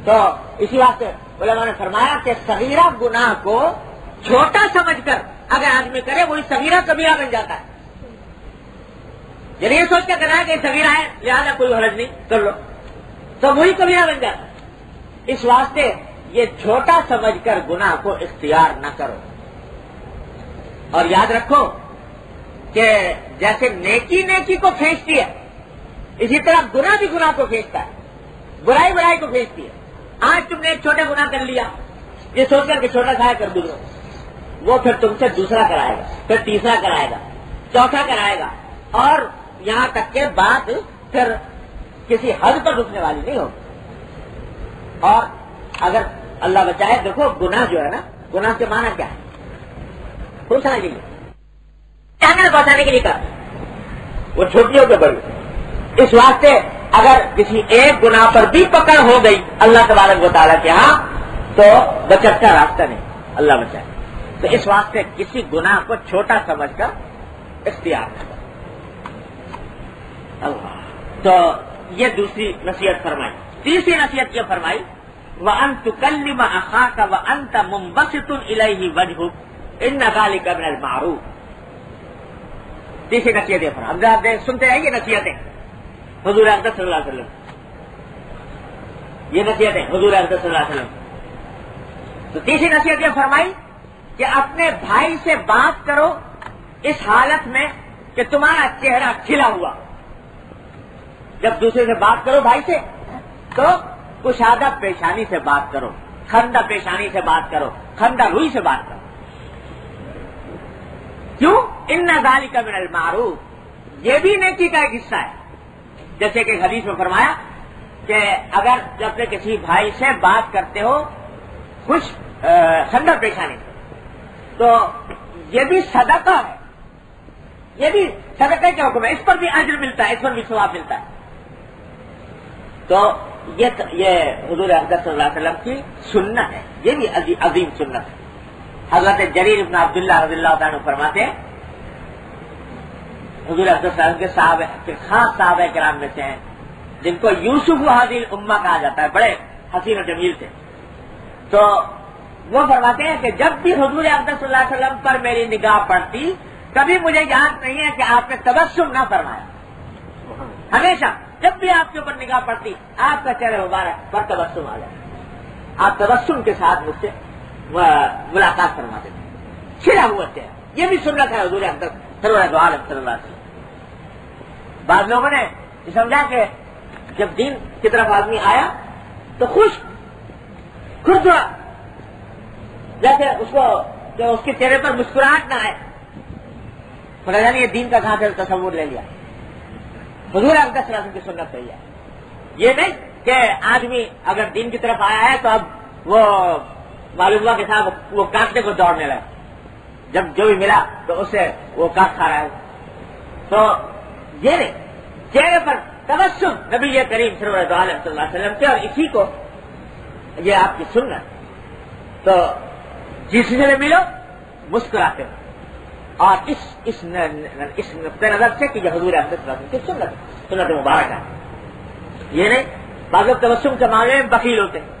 तो इसी वास्ते उलमा ने फरमाया कि सगीरा गुनाह को छोटा समझकर अगर आदमी करे, वही सगीरा कबीरा बन जाता है। यदि ये सोच कर करा कि सगीरा है, लिहाजा कोई हरज नहीं कर लो। तो वही कबीरा बन जाता है। इस वास्ते ये छोटा समझकर गुनाह को इख्तियार न करो। और याद रखो कि जैसे नेकी नेकी को खींचती है, इसी तरह गुना भी गुनाह को खींचता है, बुराई बुराई को खींचती है। आज तुमने एक छोटा गुना कर लिया, ये सोचकर कि छोटा खाया कर दूँगा वो फिर तुमसे दूसरा कराएगा, फिर तीसरा कराएगा, चौथा कराएगा, और यहाँ तक के बात फिर किसी हद पर रुकने वाली नहीं होगी। और अगर अल्लाह बचाए, देखो गुनाह जो है ना गुनाह के माना क्या है? खूब समझिए चांगल पहुँचाने के लिए कर। वो छोटी हो के बड़ी इस वास्ते अगर किसी एक गुनाह पर भी पकड़ हो गई, अल्लाह तबारक बताला के यहाँ तो बचत का रास्ता नहीं। अल्लाह बचाए। तो इस वास्ते किसी गुनाह को छोटा समझकर इख्तियार कर। तो ये दूसरी नसीहत फरमाई। तीसरी नसीहत ये फरमाई, व अंत कल्लिम अखा का व अंत मुम्बसितुन इलही वजहु इन नगाली कबन मारूफ। तीसरी नसीहत ये फरमा आप सुनते हैं ये नसीहतें। हजूर अकदर सल्लल्लाहु ये नसीहतें हजूर अकदर सल्लल्लाहु तो तीसरी नसीहत ये फरमाई कि अपने भाई से बात करो इस हालत में कि तुम्हारा चेहरा खिला हुआ। जब दूसरे से बात करो भाई से तो कुशादा पेशानी से बात करो खंदा पेशानी से बात करो खंदा रुई से बात करो। क्यों? इन नजाली का मिनल मारूफ। ये भी नेकी का एक हिस्सा है। जैसे कि हदीस में फरमाया कि अगर अपने किसी भाई से बात करते हो कुछ खंदा पेशानी तो ये भी सदका है। ये भी सदका के हुक्म है। इस पर भी अजर मिलता है, इस पर भी स्वाब मिलता है। तो ये ये हजूर वसल्लम की सुन्नत है। ये भी अजीम सुन्नत है। हज़रत जरीर इबन अब्दुल्ला रजील्ला फरमाते हैं हजूर अब्दुल के साहब, के खास साहब कराम में से हैं, जिनको यूसुफ हादिल उम्मा कहा जाता है, बड़े हसीन जमील थे। तो वो फरमाते हैं कि जब भी हजूर अब्दुल पर मेरी निगाह पड़ती, कभी मुझे याद नहीं है कि आपने तबस्सुम ना फरमाया। हमेशा जब भी आपके ऊपर निगाह पड़ती आपका चेहरे मुबारक, पर तबस्सुम आ जाए आप तबस्सुम के साथ मुझसे मुलाकात फरमाते थे छिड़ा हुआ चेहरा ये भी सुनना था हजूर अब्दुल बाद लोगों ने समझा कि जब दिन की तरफ़ आदमी आया तो खुश खुश हुआ. जैसे उसको, जो उसके चेहरे पर मुस्कुराहट ना आए. खुदा जानी ये दीन का कहाँ से तस्वूर ले लिया. हजूर अकदर की सुन्नत है ये नहीं कि आदमी अगर दिन की तरफ़ आया है तो अब वो मालूम के साथ वो काटने को दौड़ने लगा। जब जो भी मिला तो उससे वो काट खा रहा है। तो ये नहीं चेहरे पर तबस्सुम नबी करीम वसल्लम के और इसी को ये आपकी सुन्नत। तो जिससे मिलो मुस्कुराते हो। और इस इस न, न, इस नुकते नज़र से कि हजूर की सुन्नत सुन्नत मुबारक है। ये नहीं बाद लोग तबस्सुम के मामले में बकील होते हैं।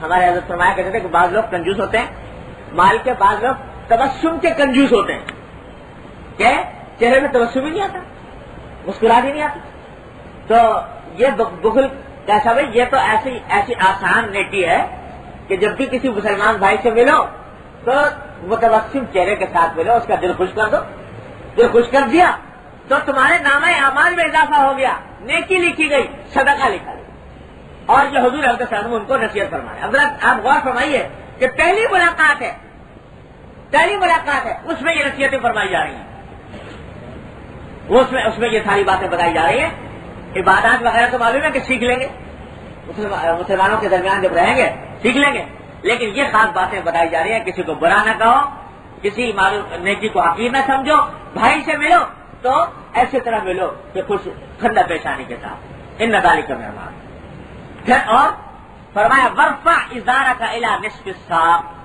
हमारे हज़रत फरमाया कहते थे कि बाद लोग कंजूस होते हैं। माल के बाद लोग तबस्सुम के कंजूस होते हैं। क्या? चेहरे में तबस्सुम ही नहीं आता। मुस्कुराहट ही नहीं आती। तो ये बुखल कैसा भाई, ये तो ऐसी ऐसी आसान नेटी है कि जब भी किसी मुसलमान भाई से मिलो तो मुतवसिम चेहरे के साथ मिलो, उसका दिल खुश कर दो। दिल खुश कर दिया तो तुम्हारे नाम अमान में इजाफा हो गया। नेकी लिखी गई, सदका लिखा। और जो हजूर अहमद उनको नसीहत फरमाए। अब आप गौर फरमाइए कि पहली मुलाकात है, पहली मुलाकात है, उसमें ये नसीहतें फरमाई जा रही हैं। उसमें उसमें ये सारी बातें बताई जा रही हैं। इबादत वगैरह तो मालूम है कि सीख लेंगे। मुसलमानों के दरमियान जब रहेंगे, सीख लेंगे। लेकिन ये खास बातें बताई जा रही है, किसी को बुरा न कहो, किसी नेकी को हकीर न समझो, भाई से मिलो तो ऐसे तरह मिलो कि खुश, खंडा पेशानी के साथ। इन नदाली का मेहमान। फिर और फरमाया वर्फा इजारा का इला निस्फ साफ़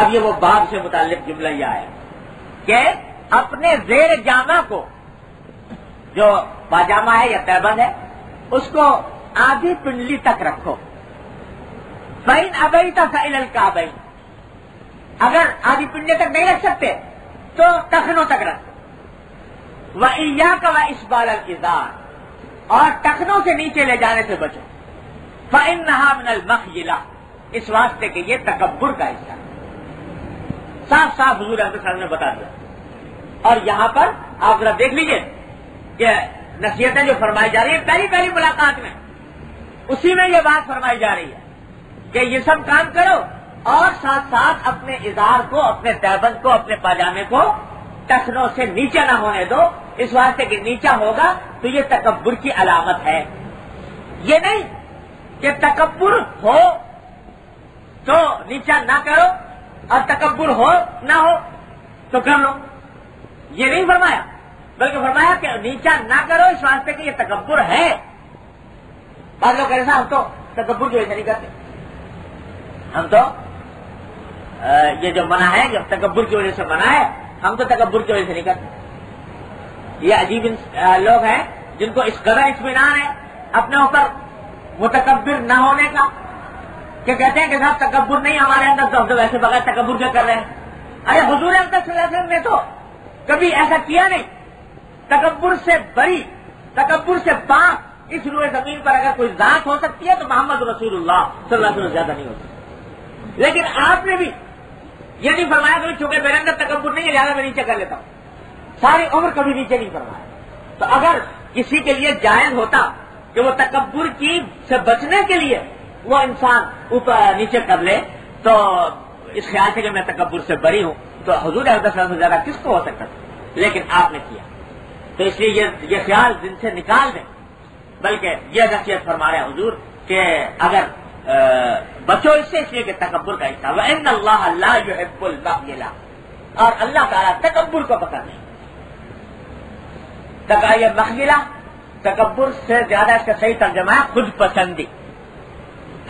अब ये वो बाब से मुतालिक जुमला यह है कि अपने जेर जामा को जो पाजामा है या तैबंद है उसको आधी पिंडली तक रखो फ़ैन अबई तल काबई अगर आधी पिंडली तक नहीं रख सकते तो टखनों तक रखो व इया का व इस्बाल इजार और टखनों से नीचे ले जाने से बचो। फ़ैन नहा मखिला इस वास्ते के ये तकबर का हिस्सा। साफ़ साफ़ हजूर अहमद साहब ने बता दिया। और यहाँ पर आप जरा देख लीजिए कि नसीहतें जो फरमाई जा रही है, पहली पहली मुलाकात में, उसी में ये बात फरमाई जा रही है कि ये सब काम करो और साथ साथ अपने इजार को, अपने तैबंद को, अपने पाजामे को टखनों से नीचे न होने दो। इस वास्ते कि नीचा होगा तो ये तकबर की अलामत है। ये नहीं कि तकबर हो तो नीचा ना करो, और तकबर हो, ना हो तो कर लो। ये नहीं फरमाया, बल्कि फरमाया कि नीचा ना करो, इस वास्ते कि ये तकबर है। बाद लोग ऐसा हम तो तकबर की वजह नहीं करते। हम तो ये जो मना है, जब तकबर की वजह से मना है, हम तो तकबर की वजह से नहीं करते। ये अजीब लोग हैं, जिनको इस कदर इतमान है, अपने ऊपर मुतकबिर न होने का। कि कहते हैं कि साहब तकबर नहीं, हमारे अंदर तो तो वैसे बगैर तकबर क्या कर रहे हैं। अरे हजूर अंदर ने तो कभी ऐसा किया नहीं। तकबर से बड़ी तकबर से पाक इस रुए ज़मीन पर अगर कोई जात हो सकती है तो मोहम्मद रसूलुल्लाह सल्लल्लाहु अलैहि ज़्यादा नहीं हो सकती लेकिन आपने भी ये नहीं फरमाया कि चूँकि मेरे अंदर तकबर नहीं है ज़्यादा मैं नीचे कर लेता हूँ। सारी उम्र कभी नीचे नहीं फरमाया तो अगर किसी के लिए जायज़ होता कि वो तकबर की से बचने के लिए वो इंसान ऊपर नीचे कर ले तो इस ख्याल से कि मैं तकबर से बरी हूँ तो हजूर से ज़्यादा किसको हो सकता था? लेकिन आपने किया। तो इसलिए ये ये ख्याल दिन से निकाल दें। बल्कि ये नसीहत फरमा रहे हजूर कि अगर बचो इससे, इसलिए कि तकबर का हिस्सा। वह अल्लाह अल्लाह और अल्लाह ताला तकबर को पसंद नहीं तक ये मखिला तकबर से ज़्यादा इसका सही तर्जमा है, खुद पसंदी।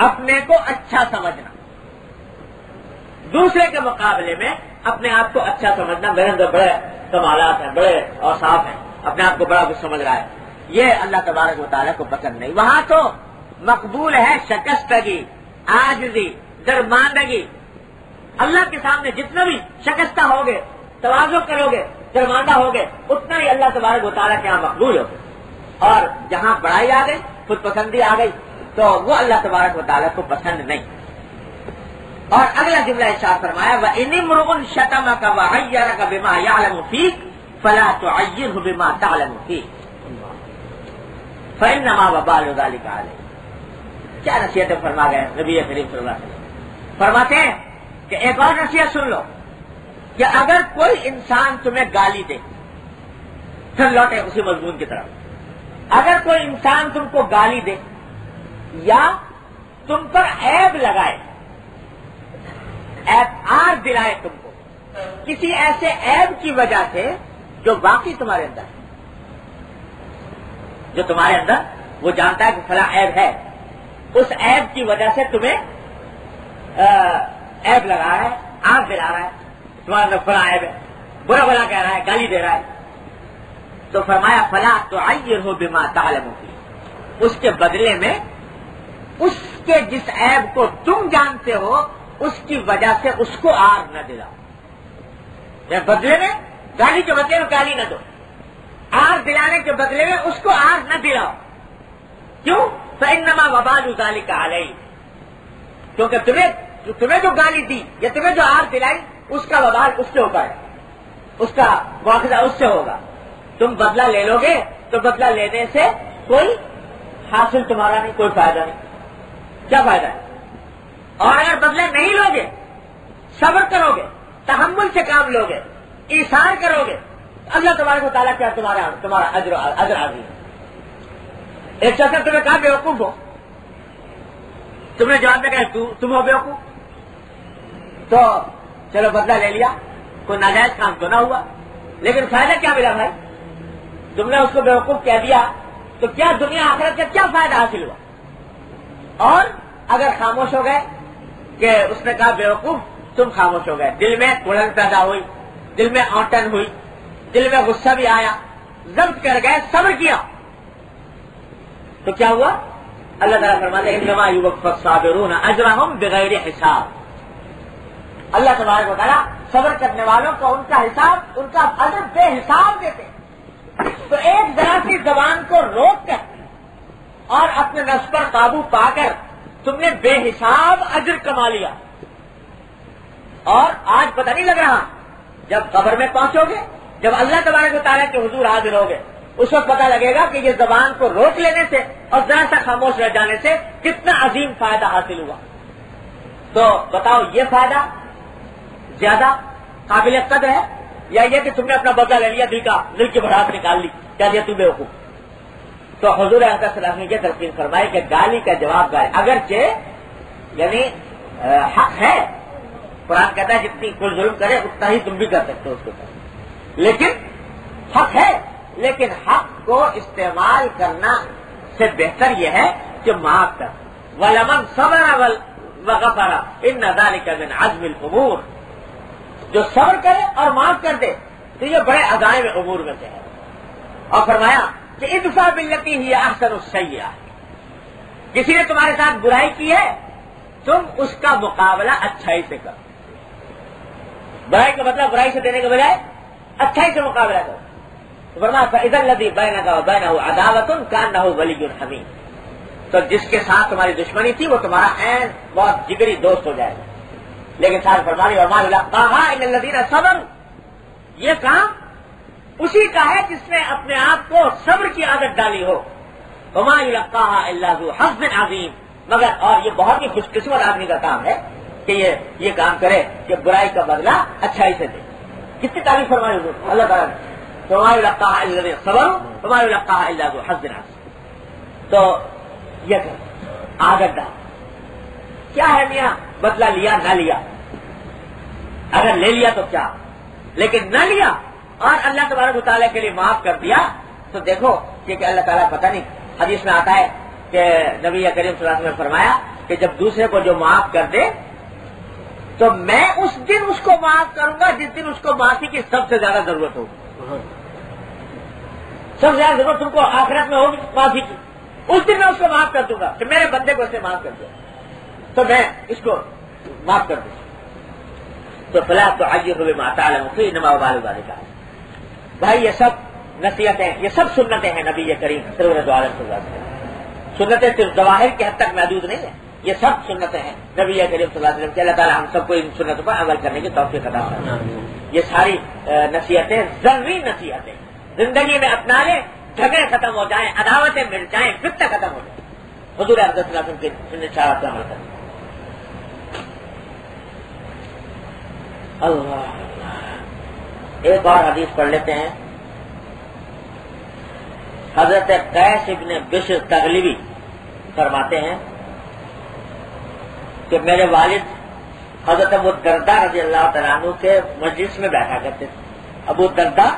अपने को अच्छा समझना। दूसरे के मुकाबले में अपने आप को अच्छा समझना मेरे अंदर बड़े कमालात हैं, बड़े और साफ़ हैं। अपने आप को बड़ा कुछ समझ रहा है। ये अल्लाह तबारक वाली को पसंद नहीं। वहाँ तो मकबूल है शकस्तगी, आजजी दरमानदगी अल्लाह के सामने जितना भी शकस्ता होगे, तवाजो करोगे दरमानदा होगे उतना ही अल्लाह तबारक वाली के यहाँ मकबूल होगे और जहाँ बड़ाई आ गई, खुद पसंदी आ गई तो वो अल्लाह तबारक वाली को पसंद नहीं। और अगला जुमला इशार फरमाया वह इन मुरुगन शतमा का वहैया का बिमा यालम फीक, फला तो अय्यर बिमा तालम फीक। फ़ैन नमा वबाल का क्या नसीहत फरमा गए नबी करीम फरमाते हैं कि एक और नसीहत सुन लो। कि अगर कोई इंसान तुम्हें गाली दे, फिर लौटे उसी मजमून की तरफ़। अगर कोई इंसान तुमको गाली दे, या तुम पर ऐब लगाए, ऐब आर दिलाए तुमको, किसी ऐसे ऐब की वजह से जो बाकी तुम्हारे अंदर है। जो तुम्हारे अंदर, वो जानता है कि फला ऐब है। उस ऐब की वजह से तुम्हें ऐब लगा रहा है, आग दिला रहा है। तुम्हारे फला ऐब है, बुरा बुरा कह रहा है, गाली दे रहा है। तो फरमाया, फला तो आइए हो बिमा तालमों की उसके बदले में, उसके जिस ऐब को तुम जानते हो, उसकी वजह से उसको आग न दिलाओ। या बदले में, गाली के बदले में गाली न दो। आग दिलाने के बदले में उसको आग न दिलाओ। क्यों? तो नमा वबाल उजाली का आलई क्योंकि तुम्हें तुम्हें जो गाली दी, या तुम्हें जो आग दिलाई उसका वबाल उससे होगा। उसका मुआवजा उससे होगा। तुम बदला ले लोगे तो बदला लेने से कोई हासिल तुम्हारा नहीं कोई फ़ायदा नहीं। क्या फ़ायदा है? और अगर बदला नहीं लोगे सब्र करोगे तहमुल से काम लोगे ईसार करोगे अल्लाह तुम्हारे को ताला क्या तुम्हारा तुम्हारा अजर अजर आदि है। एक चक्कर तुम्हें कहा बेवकूफ़ हो? तुमने जवाब में कहा तु, तुम हो बेवकूफ़? तो चलो बदला ले लिया। कोई नाजायज काम तो ना हुआ। लेकिन फ़ायदा क्या मिला भाई? तुमने उसको बेवकूफ़ कह दिया तो क्या दुनिया आखिरत का क्या फ़ायदा हासिल हुआ? और अगर खामोश हो गए कि उसने कहा बेवकूफ़, तुम खामोश हो गए। दिल में कुड़न पैदा हुई, दिल में औटन हुई, दिल में गुस्सा भी आया, जब्त कर गए, सब्र किया। तो क्या हुआ? अल्लाह तला फरमाते युवक साबिरून अजरहम बगैर हिसाब। अल्लाह तबारक बताया सब्र करने वालों को उनका हिसाब, उनका अजर बेहिसाब देते तो एक जरा सी जबान को रोक कर और अपने नस पर काबू पाकर तुमने बेहिसाब अजर कमा लिया। और आज पता नहीं लग रहा जब कब्र में पहुंचोगे, जब अल्लाह तबारक तारा के हजूर हाजिर हो गए उस वक्त पता लगेगा कि ये जबान को रोक लेने से और जरा सा खामोश रह जाने से कितना अजीम फ़ायदा हासिल हुआ। तो बताओ ये फ़ायदा ज़्यादा काबिल कदर है? या ये कि तुमने अपना बदला ले लिया, दिल का, दिल की बढ़ात निकाल ली, क्या दिया तुम्हें बेवकूफ़? तो हजूर सलाम ने तलकीन फरमाए कि गाली का जवाब गाली अगरचे, यानी हक है। कुरान कहता है, जितनी कुल जुल्म करे, उतना ही तुम भी कर सकते हो उसके ऊपर लेकिन, हक है। लेकिन हक को इस्तेमाल करना से बेहतर यह है कि माफ़ कर। वलमन सबर वगफरा इन नजारी का दिन अजमिल उमूर। जो सब्र करे और माफ़ कर दे तो ये बड़े अजाय में उमूर में से है। और फरमाया कि इतफा बिल्लती ही अहसन सैया। किसी ने तुम्हारे साथ बुराई की है, तुम उसका मुकाबला अच्छाई से करो। बुराई का मतलब बुराई से देने के बजाय अच्छाई से मुकाबला करो। तो फरमाया इधर लदी बैन का बैन हो अदावतुन कान न हो वली हमी तो जिसके साथ तुम्हारी दुश्मनी थी, वो तुम्हारा ऐन, बहुत जिगरी दोस्त हो जाएगा। लेकिन साथ फरमानी इन सबर। ये काम उसी का है जिसने अपने आप को सब्र की आदत डाली हो। हसबिन आजीम मगर, और ये बहुत ही खुशकिस्मत आदमी का काम है कि ये ये काम करे कि बुराई का बदला अच्छाई से दे। कितनी तारीफ़ फरमाई अल्लाह ताला तुम्हारी लगता है सबर तुम्हारी लगता है हसबिन आजीम तो ये आदत डाल। क्या है मियाँ? बदला लिया, ना लिया। अगर ले लिया तो क्या? लेकिन न लिया और अल्लाह तबारक ताला के लिए माफ़ कर दिया तो देखो कि अल्लाह ताला पता नहीं। हदीस में आता है कि नबी करीम ने फरमाया कि जब दूसरे को जो माफ़ कर दे तो मैं उस दिन उसको माफ़ करूँगा जिस दिन उसको माफ़ी की सबसे ज़्यादा ज़रूरत होगी। सबसे ज़्यादा ज़रूरत तुमको आखिरत में होगी माफ़ी की। उस दिन मैं उसको माफ़ कर दूँगा कि मेरे बंदे को इसे माफ़ कर दिया। तो मैं इसको माफ़ कर दूँगा तो फ़िलहाल तो आगे हुए माता फिर नमा वाले वाले का भाई ये सब नसीहतें ये सब सुन्नतें हैं नबी करीम सुन्नतें सिर्फ़ जवाहिर के हद तक महदूद नहीं है। ये सब सुन्नतें हैं नबी करीम वसल्लम के। अल्लाह ताला हम सबको इन सुन्नतों पर अमल करने की तौफीक अदा ये सारी नसीहतें ज़रूरी नसीहतें। ज़िंदगी में अपना लें झगड़े खत्म हो जाएँ अदावतें मिल जाएँ फिर खत्म हो जाए। हजूर अब्दुल के अमल करें अल्लाह। एक और हदीस पढ़ लेते हैं। हज़रत कैश इबन बिश्र तगलीबी फरमाते हैं कि मेरे वालिद हज़रत अबू दरदा रज़ी अल्लाह तु के मस्जिद में बैठा करते थे। अबू दरदा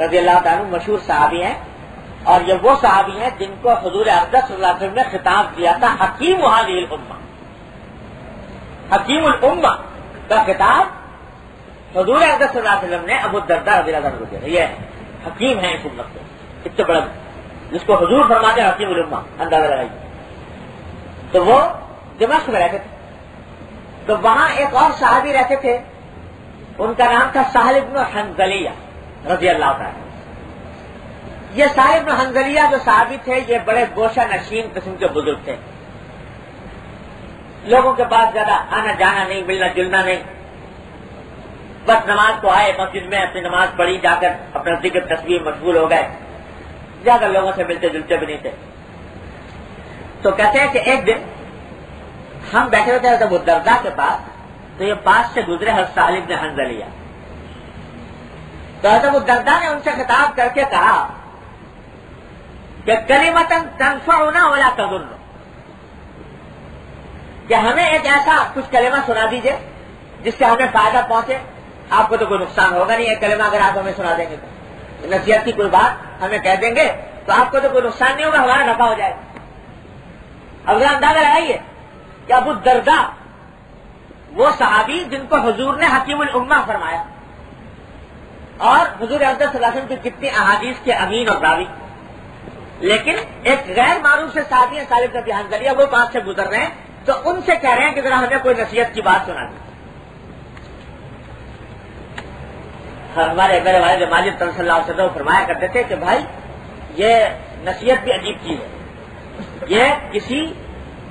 रज़ी अल्लाह तु मशहूर साहबी हैं और ये वो साहबी हैं जिनको हजूर अकदस ने खिताब दिया था, हकीम हाजिल उम्मा। हकीम उम्मा का खिताब हजूर अकदस ने अबू दरदा को दिया ये हकीम है इस उम्मत को, इतने बड़ा जिसको हजूर फरमाते हैं, हकीम उलमा, अंदाज़ा लगाइए। तो वो दिमाग में रहते थे। तो वहाँ एक और साहबी रहते थे, उनका नाम था साहिब हंजलिया रज़ी अल्लाह ये साहिब हंजलिया जो साहबी थे, ये बड़े गोशा नशीन किस्म के बुज़ुर्ग थे। लोगों के पास ज़्यादा आना जाना नहीं मिलना जुलना नहीं। बस नमाज़ को आए, मस्जिद में अपनी नमाज़ पढ़ी, जाकर अपना ज़िक्र, तस्वीर मशगूल हो गए। ज़्यादा लोगों से मिलते जुलते भी नहीं थे। तो कहते हैं कि एक दिन हम बैठे हुए थे जब दरदा के पास तो ये पास से गुजरे हर सालिब ने हंज लिया। तो जब दरदा ने उनसे खिताब करके कहा कि कलीमतन तनफा होना वाला तजुर्र। कि हमें एक ऐसा कुछ कलेमा सुना दीजिए, जिससे हमें फ़ायदा पहुँचे। आपको तो कोई नुकसान होगा नहीं, एक कलेमा अगर आप हमें सुना देंगे तो। नसीहत की कोई बात हमें कह देंगे तो आपको तो कोई नुकसान नहीं होगा, हमारा नफा हो जाएगा। अब अंदाज़ा लगाइए कि अबू दरदा, वो सहाबी जिनको हजूर ने हकीम उम्मा फरमाया, और हजूर अब्दुल की कितनी अहादीस के अमीन और रावी। लेकिन एक गैर मारूफ से साथी सालिब का ध्यान करिए वो पास से गुजर रहे हैं तो उनसे कह रहे हैं कि जरा हमें कोई नसीहत की बात सुना दी हमारे मेरे वाले मालिक तनसल्ला फरमाया करते थे कि भाई, ये नसीहत भी अजीब चीज़ है। ये किसी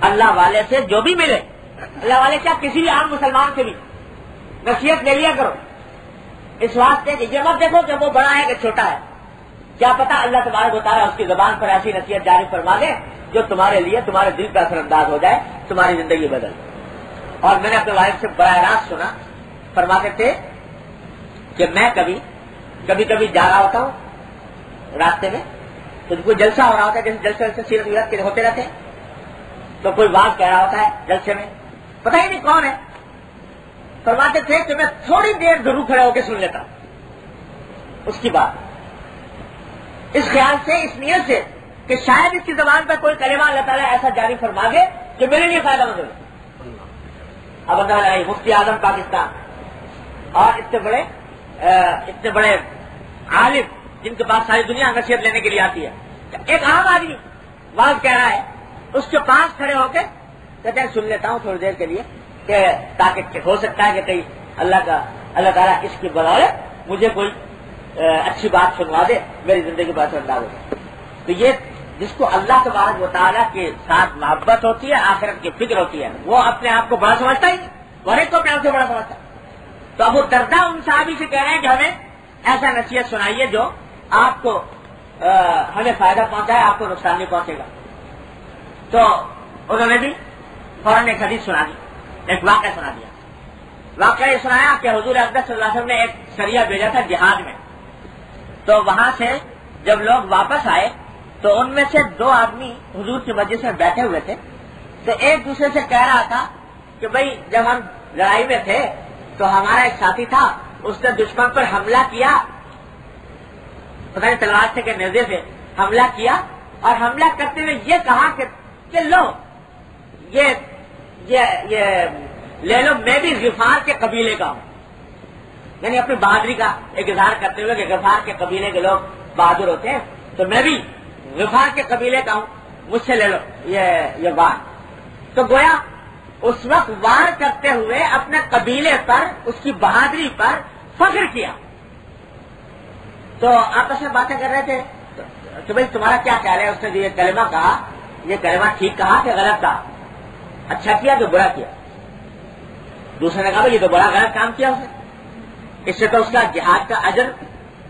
अल्लाह वाले से जो भी मिले, अल्लाह वाले क्या किसी भी आम मुसलमान से भी नसीहत ले लिया करो। इस वास्ते कि ये मत देखो कि वो बड़ा है कि छोटा है। क्या पता अल्लाह तुम्हारे है उसकी जबान पर ऐसी नसीहत जारी फरमा दे, जो तुम्हारे लिए, तुम्हारे दिल का असरअंदाज हो जाए, तुम्हारी ज़िंदगी बदल। और मैंने अपने वाइफ से बड़ा रास्त सुना, फरमाते थे कि मैं कभी कभी कभी जा रहा होता हूँ, रास्ते में तो कोई जलसा हो रहा होता है, जैसे जलसे जलसे सीरत विरत के, होते रहते हैं तो कोई बात कह रहा होता है जलसे में, पता ही नहीं कौन है। फरमाते थे कि मैं थोड़ी देर ज़रूर खड़े होकर सुन लेता। उसकी बात। इस ख्याल से, इस नियत से, कि शायद इसकी जबान पर कोई कलेमा अल्लाह ताला ऐसा जारी फरमा दे जो मेरे लिए फ़ायदा मंद हो अब अंदाज़ा मुफ्ती आज़म पाकिस्तान और इससे बड़े इतने बड़े आलिम जिनके पास सारी दुनिया नसीहत लेने के लिए आती है। एक आम आदमी वाज कह रहा है, उसके पास खड़े होकर कहते हैं, सुन लेता हूँ थोड़ी देर के लिए कि ताकि हो सकता है कि कहीं अल्लाह का, अल्लाह ताला इसकी बदौलत मुझे कोई अच्छी बात सुनवा दे, मेरी ज़िंदगी अंदाज हो जाए। तो ये जिसको अल्लाह तबारक वाली के साथ मोहब्बत होती है, आखिरत की फ़िक्र होती है, वो अपने आप को बड़ा समझता ही एक को अपने आप से बड़ा समझता तो अब दर्दा उन साहबी से कह रहे हैं कि हमें ऐसा नसीहत सुनाइए जो आपको आ, हमें फ़ायदा पहुँचाए आपको नुकसान नहीं पहुंचेगा। तो उन्होंने भी फ़ौरन एक हदीस सुना दी एक वाक्य सुना दिया। वाक्य ये सुनाया कि हजूर अकदस ने एक सरिया भेजा था जिहाद में। तो वहाँ से जब लोग वापस आए तो उनमें से दो आदमी हुजूर की मस्जिद में बैठे हुए थे। तो एक दूसरे से कह रहा था कि भाई जब हम लड़ाई में थे तो हमारा एक साथी था उसने दुश्मन पर हमला किया। पता नहीं तलवार से के निर्देश से हमला किया और हमला करते हुए ये कहा कि, कि लो ये ये ये ले लो मैं भी गिफार के कबीले का हूँ। यानी अपनी बहादुरी का एक इजहार करते हुए कि गिफार के कबीले के लोग बहादुर होते हैं तो मैं भी गुफार के कबीले का हूँ मुझसे ले लो ये ये बात। तो गोया उस वक्त वार करते हुए अपने कबीले पर उसकी बहादुरी पर फख्र किया। तो आपस में बातें कर रहे थे? तो, तो भाई तुम्हारा क्या ख्याल है? उसने ये कलमा कहा ये कलमा ठीक कहा कि गलत कहा? अच्छा किया कि बुरा किया? दूसरे ने कहा भाई ये तो बड़ा गलत काम किया उसने। इससे तो उसका जिहाद का अजर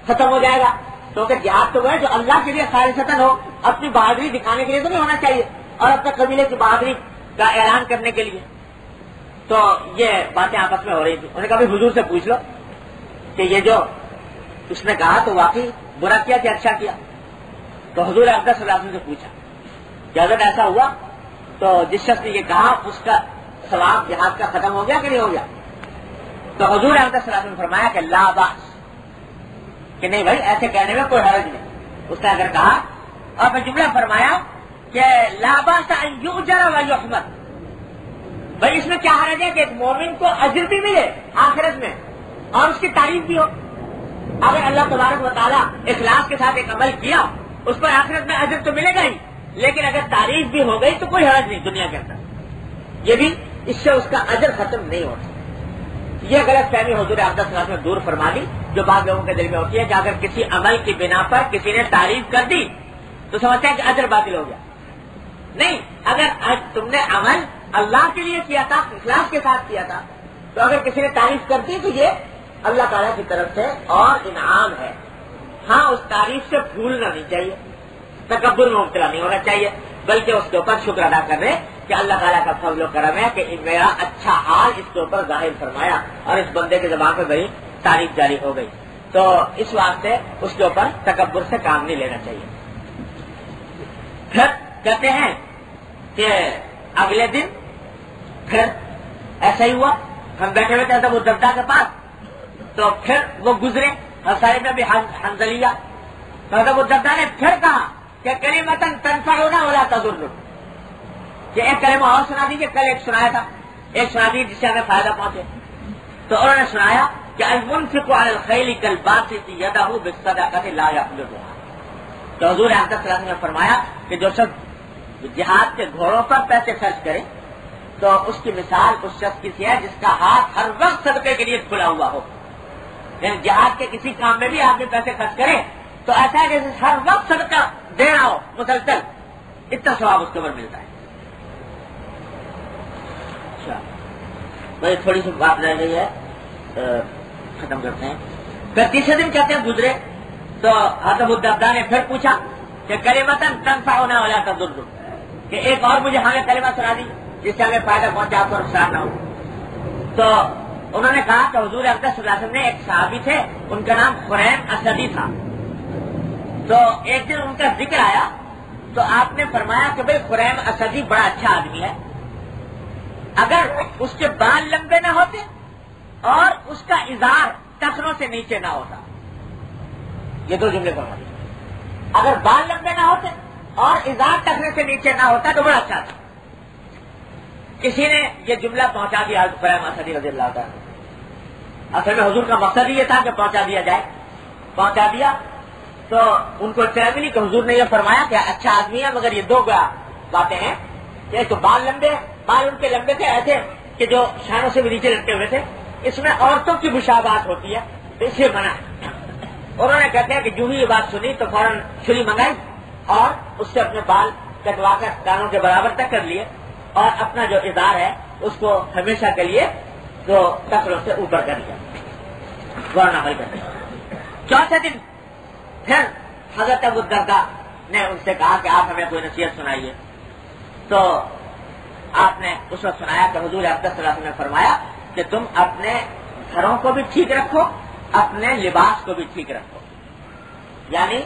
खत्म हो जाएगा। क्योंकि जिहाद तो वह जो अल्लाह के लिए खालिशतन हो अपनी बहादुरी दिखाने के लिए तो नहीं होना चाहिए। और अपने कबीले की बहादुरी का ऐलान करने के लिए। तो ये बातें आपस में हो रही थी। उन्होंने कहा हुजूर से पूछ लो कि ये जो उसने कहा तो वाकई बुरा किया कि अच्छा किया? तो हजूर अब्दस से पूछा कि अगर ऐसा हुआ? तो जिस शख्स ने ये कहा, उसका सवाब जहाज़ का खत्म हो गया कि नहीं हो गया? तो हजूर अब्दस ने फरमाया कि लाबास कि नहीं भाई, ऐसे कहने में कोई हर्ज नहीं। उसने अगर कहा और फिर जुमला फरमाया कि लाबासा जरा वाली अहमद भाई, इसमें क्या हर्ज है कि एक मोमिन को अजर भी मिले आखिरत में, और उसकी तारीफ़ भी हो। अगर अल्लाह तबारक वाली इखलास के साथ एक अमल किया उस पर आखिरत में अजर तो मिलेगा ही, लेकिन अगर तारीफ़ भी हो गई तो कोई हर्ज नहीं दुनिया के अंदर। ये भी, इससे उसका अजर खत्म नहीं होता ये गलत फहमी हजूर अब्दस में दूर फरमा ली जो बाद लोगों के दिल में होती है कि अगर किसी अमल की बिना पर किसी ने तारीफ़ कर दी तो समझते हैं कि अजर बातिल हो गया। नहीं, अगर आज तुमने अमल अल्लाह के लिए किया था, इखलास के साथ किया था तो अगर किसी ने तारीफ़ कर दी तो ये अल्लाह ताला की तरफ़ से और इनाम है। हाँ उस तारीफ़ से भूलना नहीं चाहिए तकबर में मुबतला नहीं होना चाहिए, बल्कि उसके ऊपर शुक्र अदा कर रहे कि अल्लाह ताला का फजल करम है कि मेरा अच्छा हाल इसके ऊपर ज़ाहिर फरमाया और इस बंदे के जबान पर मेरी तारीफ़ जारी हो गई। तो इस वास्ते उसके ऊपर तकबर से काम नहीं लेना चाहिए। कहते हैं कि अगले दिन फिर ऐसा ही हुआ। हम बैठे हुए थे वो दर्दा के पास। तो फिर वो गुजरे हसाई में भी हंजलिया तो वो दर्दा ने फिर कहा कि करीमतन तनफा होना होला तजुर्र कि एक कलेमा और सुना दीजिए, कल एक सुनाया था। एक सुना दीजिए जिससे हमें फ़ायदा पहुँचे। तो उन्होंने सुनाया कि अलमुनफिक खैली कल बात यदाहू बिस्सदा कथे ला तो हजूर अहमद ने फरमाया कि जो सब जिहाद के घोड़ों पर पैसे खर्च करे तो उसकी मिसाल, उस शख्स की है जिसका हाथ हर वक्त सदके के लिए खुला हुआ हो। लेकिन जिहाद के किसी काम में भी आदमी पैसे खर्च करे तो ऐसा है जैसे हर वक्त सदका दे रहा हो, मुसलसल, इतना स्वभाव उसके ऊपर मिलता है। अच्छा भाई, थोड़ी सी बात रह गई है खत्म करते हैं। फिर तीसरे दिन कहते हैं गुजरे तो हतमुद्दा ने फिर पूछा कि कलेमतन तनफा होने वाला था दुर्द कि एक और मुझे हमें कलेमा सुना दी, जिससे हमें फ़ायदा पहुँचा आपको नुकसान ना हो। तो उन्होंने कहा कि हजूर अब्दुल ने एक साहबी थे, उनका नाम खुरैम असदी था। तो एक दिन उनका ज़िक्र आया तो आपने फरमाया कि भाई खुरैम असदी बड़ा अच्छा आदमी है। अगर उसके बाल लंबे ना होते और उसका इजार टखनों से नीचे ना होता। ये दो जुमले फरमा अगर बाल लंबे ना होते और इजार टखने से नीचे ना होता तो बड़ा अच्छा था। किसी ने ये जुमला पहुँचा दिया खुरैम असदी रज़ी अल्लाह असल में हजूर का मकसद ही ये था कि पहुँचा दिया जाए। पहुँचा दिया तो उनको ट्रेवली के हजूर ने यह फरमाया कि अच्छा आदमी है, मगर ये दो बातें हैं। एक तो बाल लंबे बाल उनके लंबे थे, ऐसे कि जो शानों से भी नीचे लटके हुए थे। इसमें औरतों की मुशाबात होती है तो इसलिए मना। उन्होंने कहते हैं कि जो ही ये बात सुनी तो फ़ौरन छुरी मंगाई। और उससे अपने बाल कटवाकर कानों के बराबर तक कर लिए और अपना जो इजार है, उसको हमेशा के लिए तो कपड़ों से ऊपर कर लिया गौरना अमल कर चौथे दिन, फिर हज़रत अबू ने उनसे कहा कि आप हमें कोई नसीहत सुनाइए। तो आपने उस वक्त सुनाया कि हजूर अब्दुल ने फरमाया कि तुम अपने घरों को भी ठीक रखो, अपने लिबास को भी ठीक रखो। यानी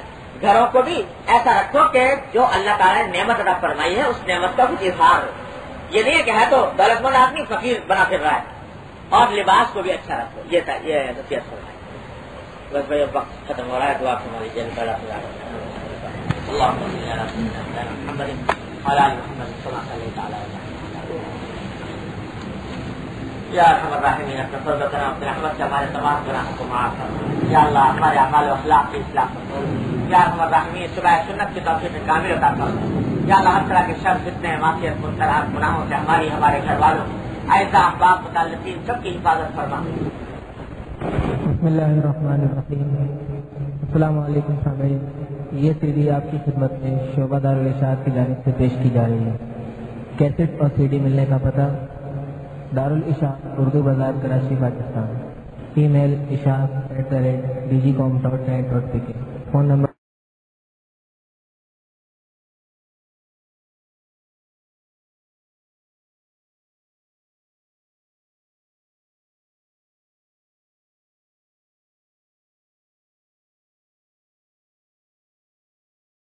घरों को भी ऐसा रखो कि जो अल्लाह ताला ने नेमत अदा फरमाई है, उस नेमत का कुछ इजहार हो। ये नहीं है तो दौलतमंद आदमी फकीर बना फिर रहा है और लिबास को भी अच्छा रखो। ये था नसीहत फरमाई। बस भाई, अब वक्त खत्म हो रहा है तो आप हमारी जेल पैदा या हमारे गुनाहों को हमारे अमाल अखलाक की इस्लाम कर सुन्नत की हिफाजत फरमा ये सीडी आपकी खिदमत में शोभादार की पेश की जा रही है। कैसेट और सीडी मिलने का पता Darul Ishaq Urdu Bazaar Karachi, Pakistan. Email Ishaq at the rate D G com dot net dot P K phone number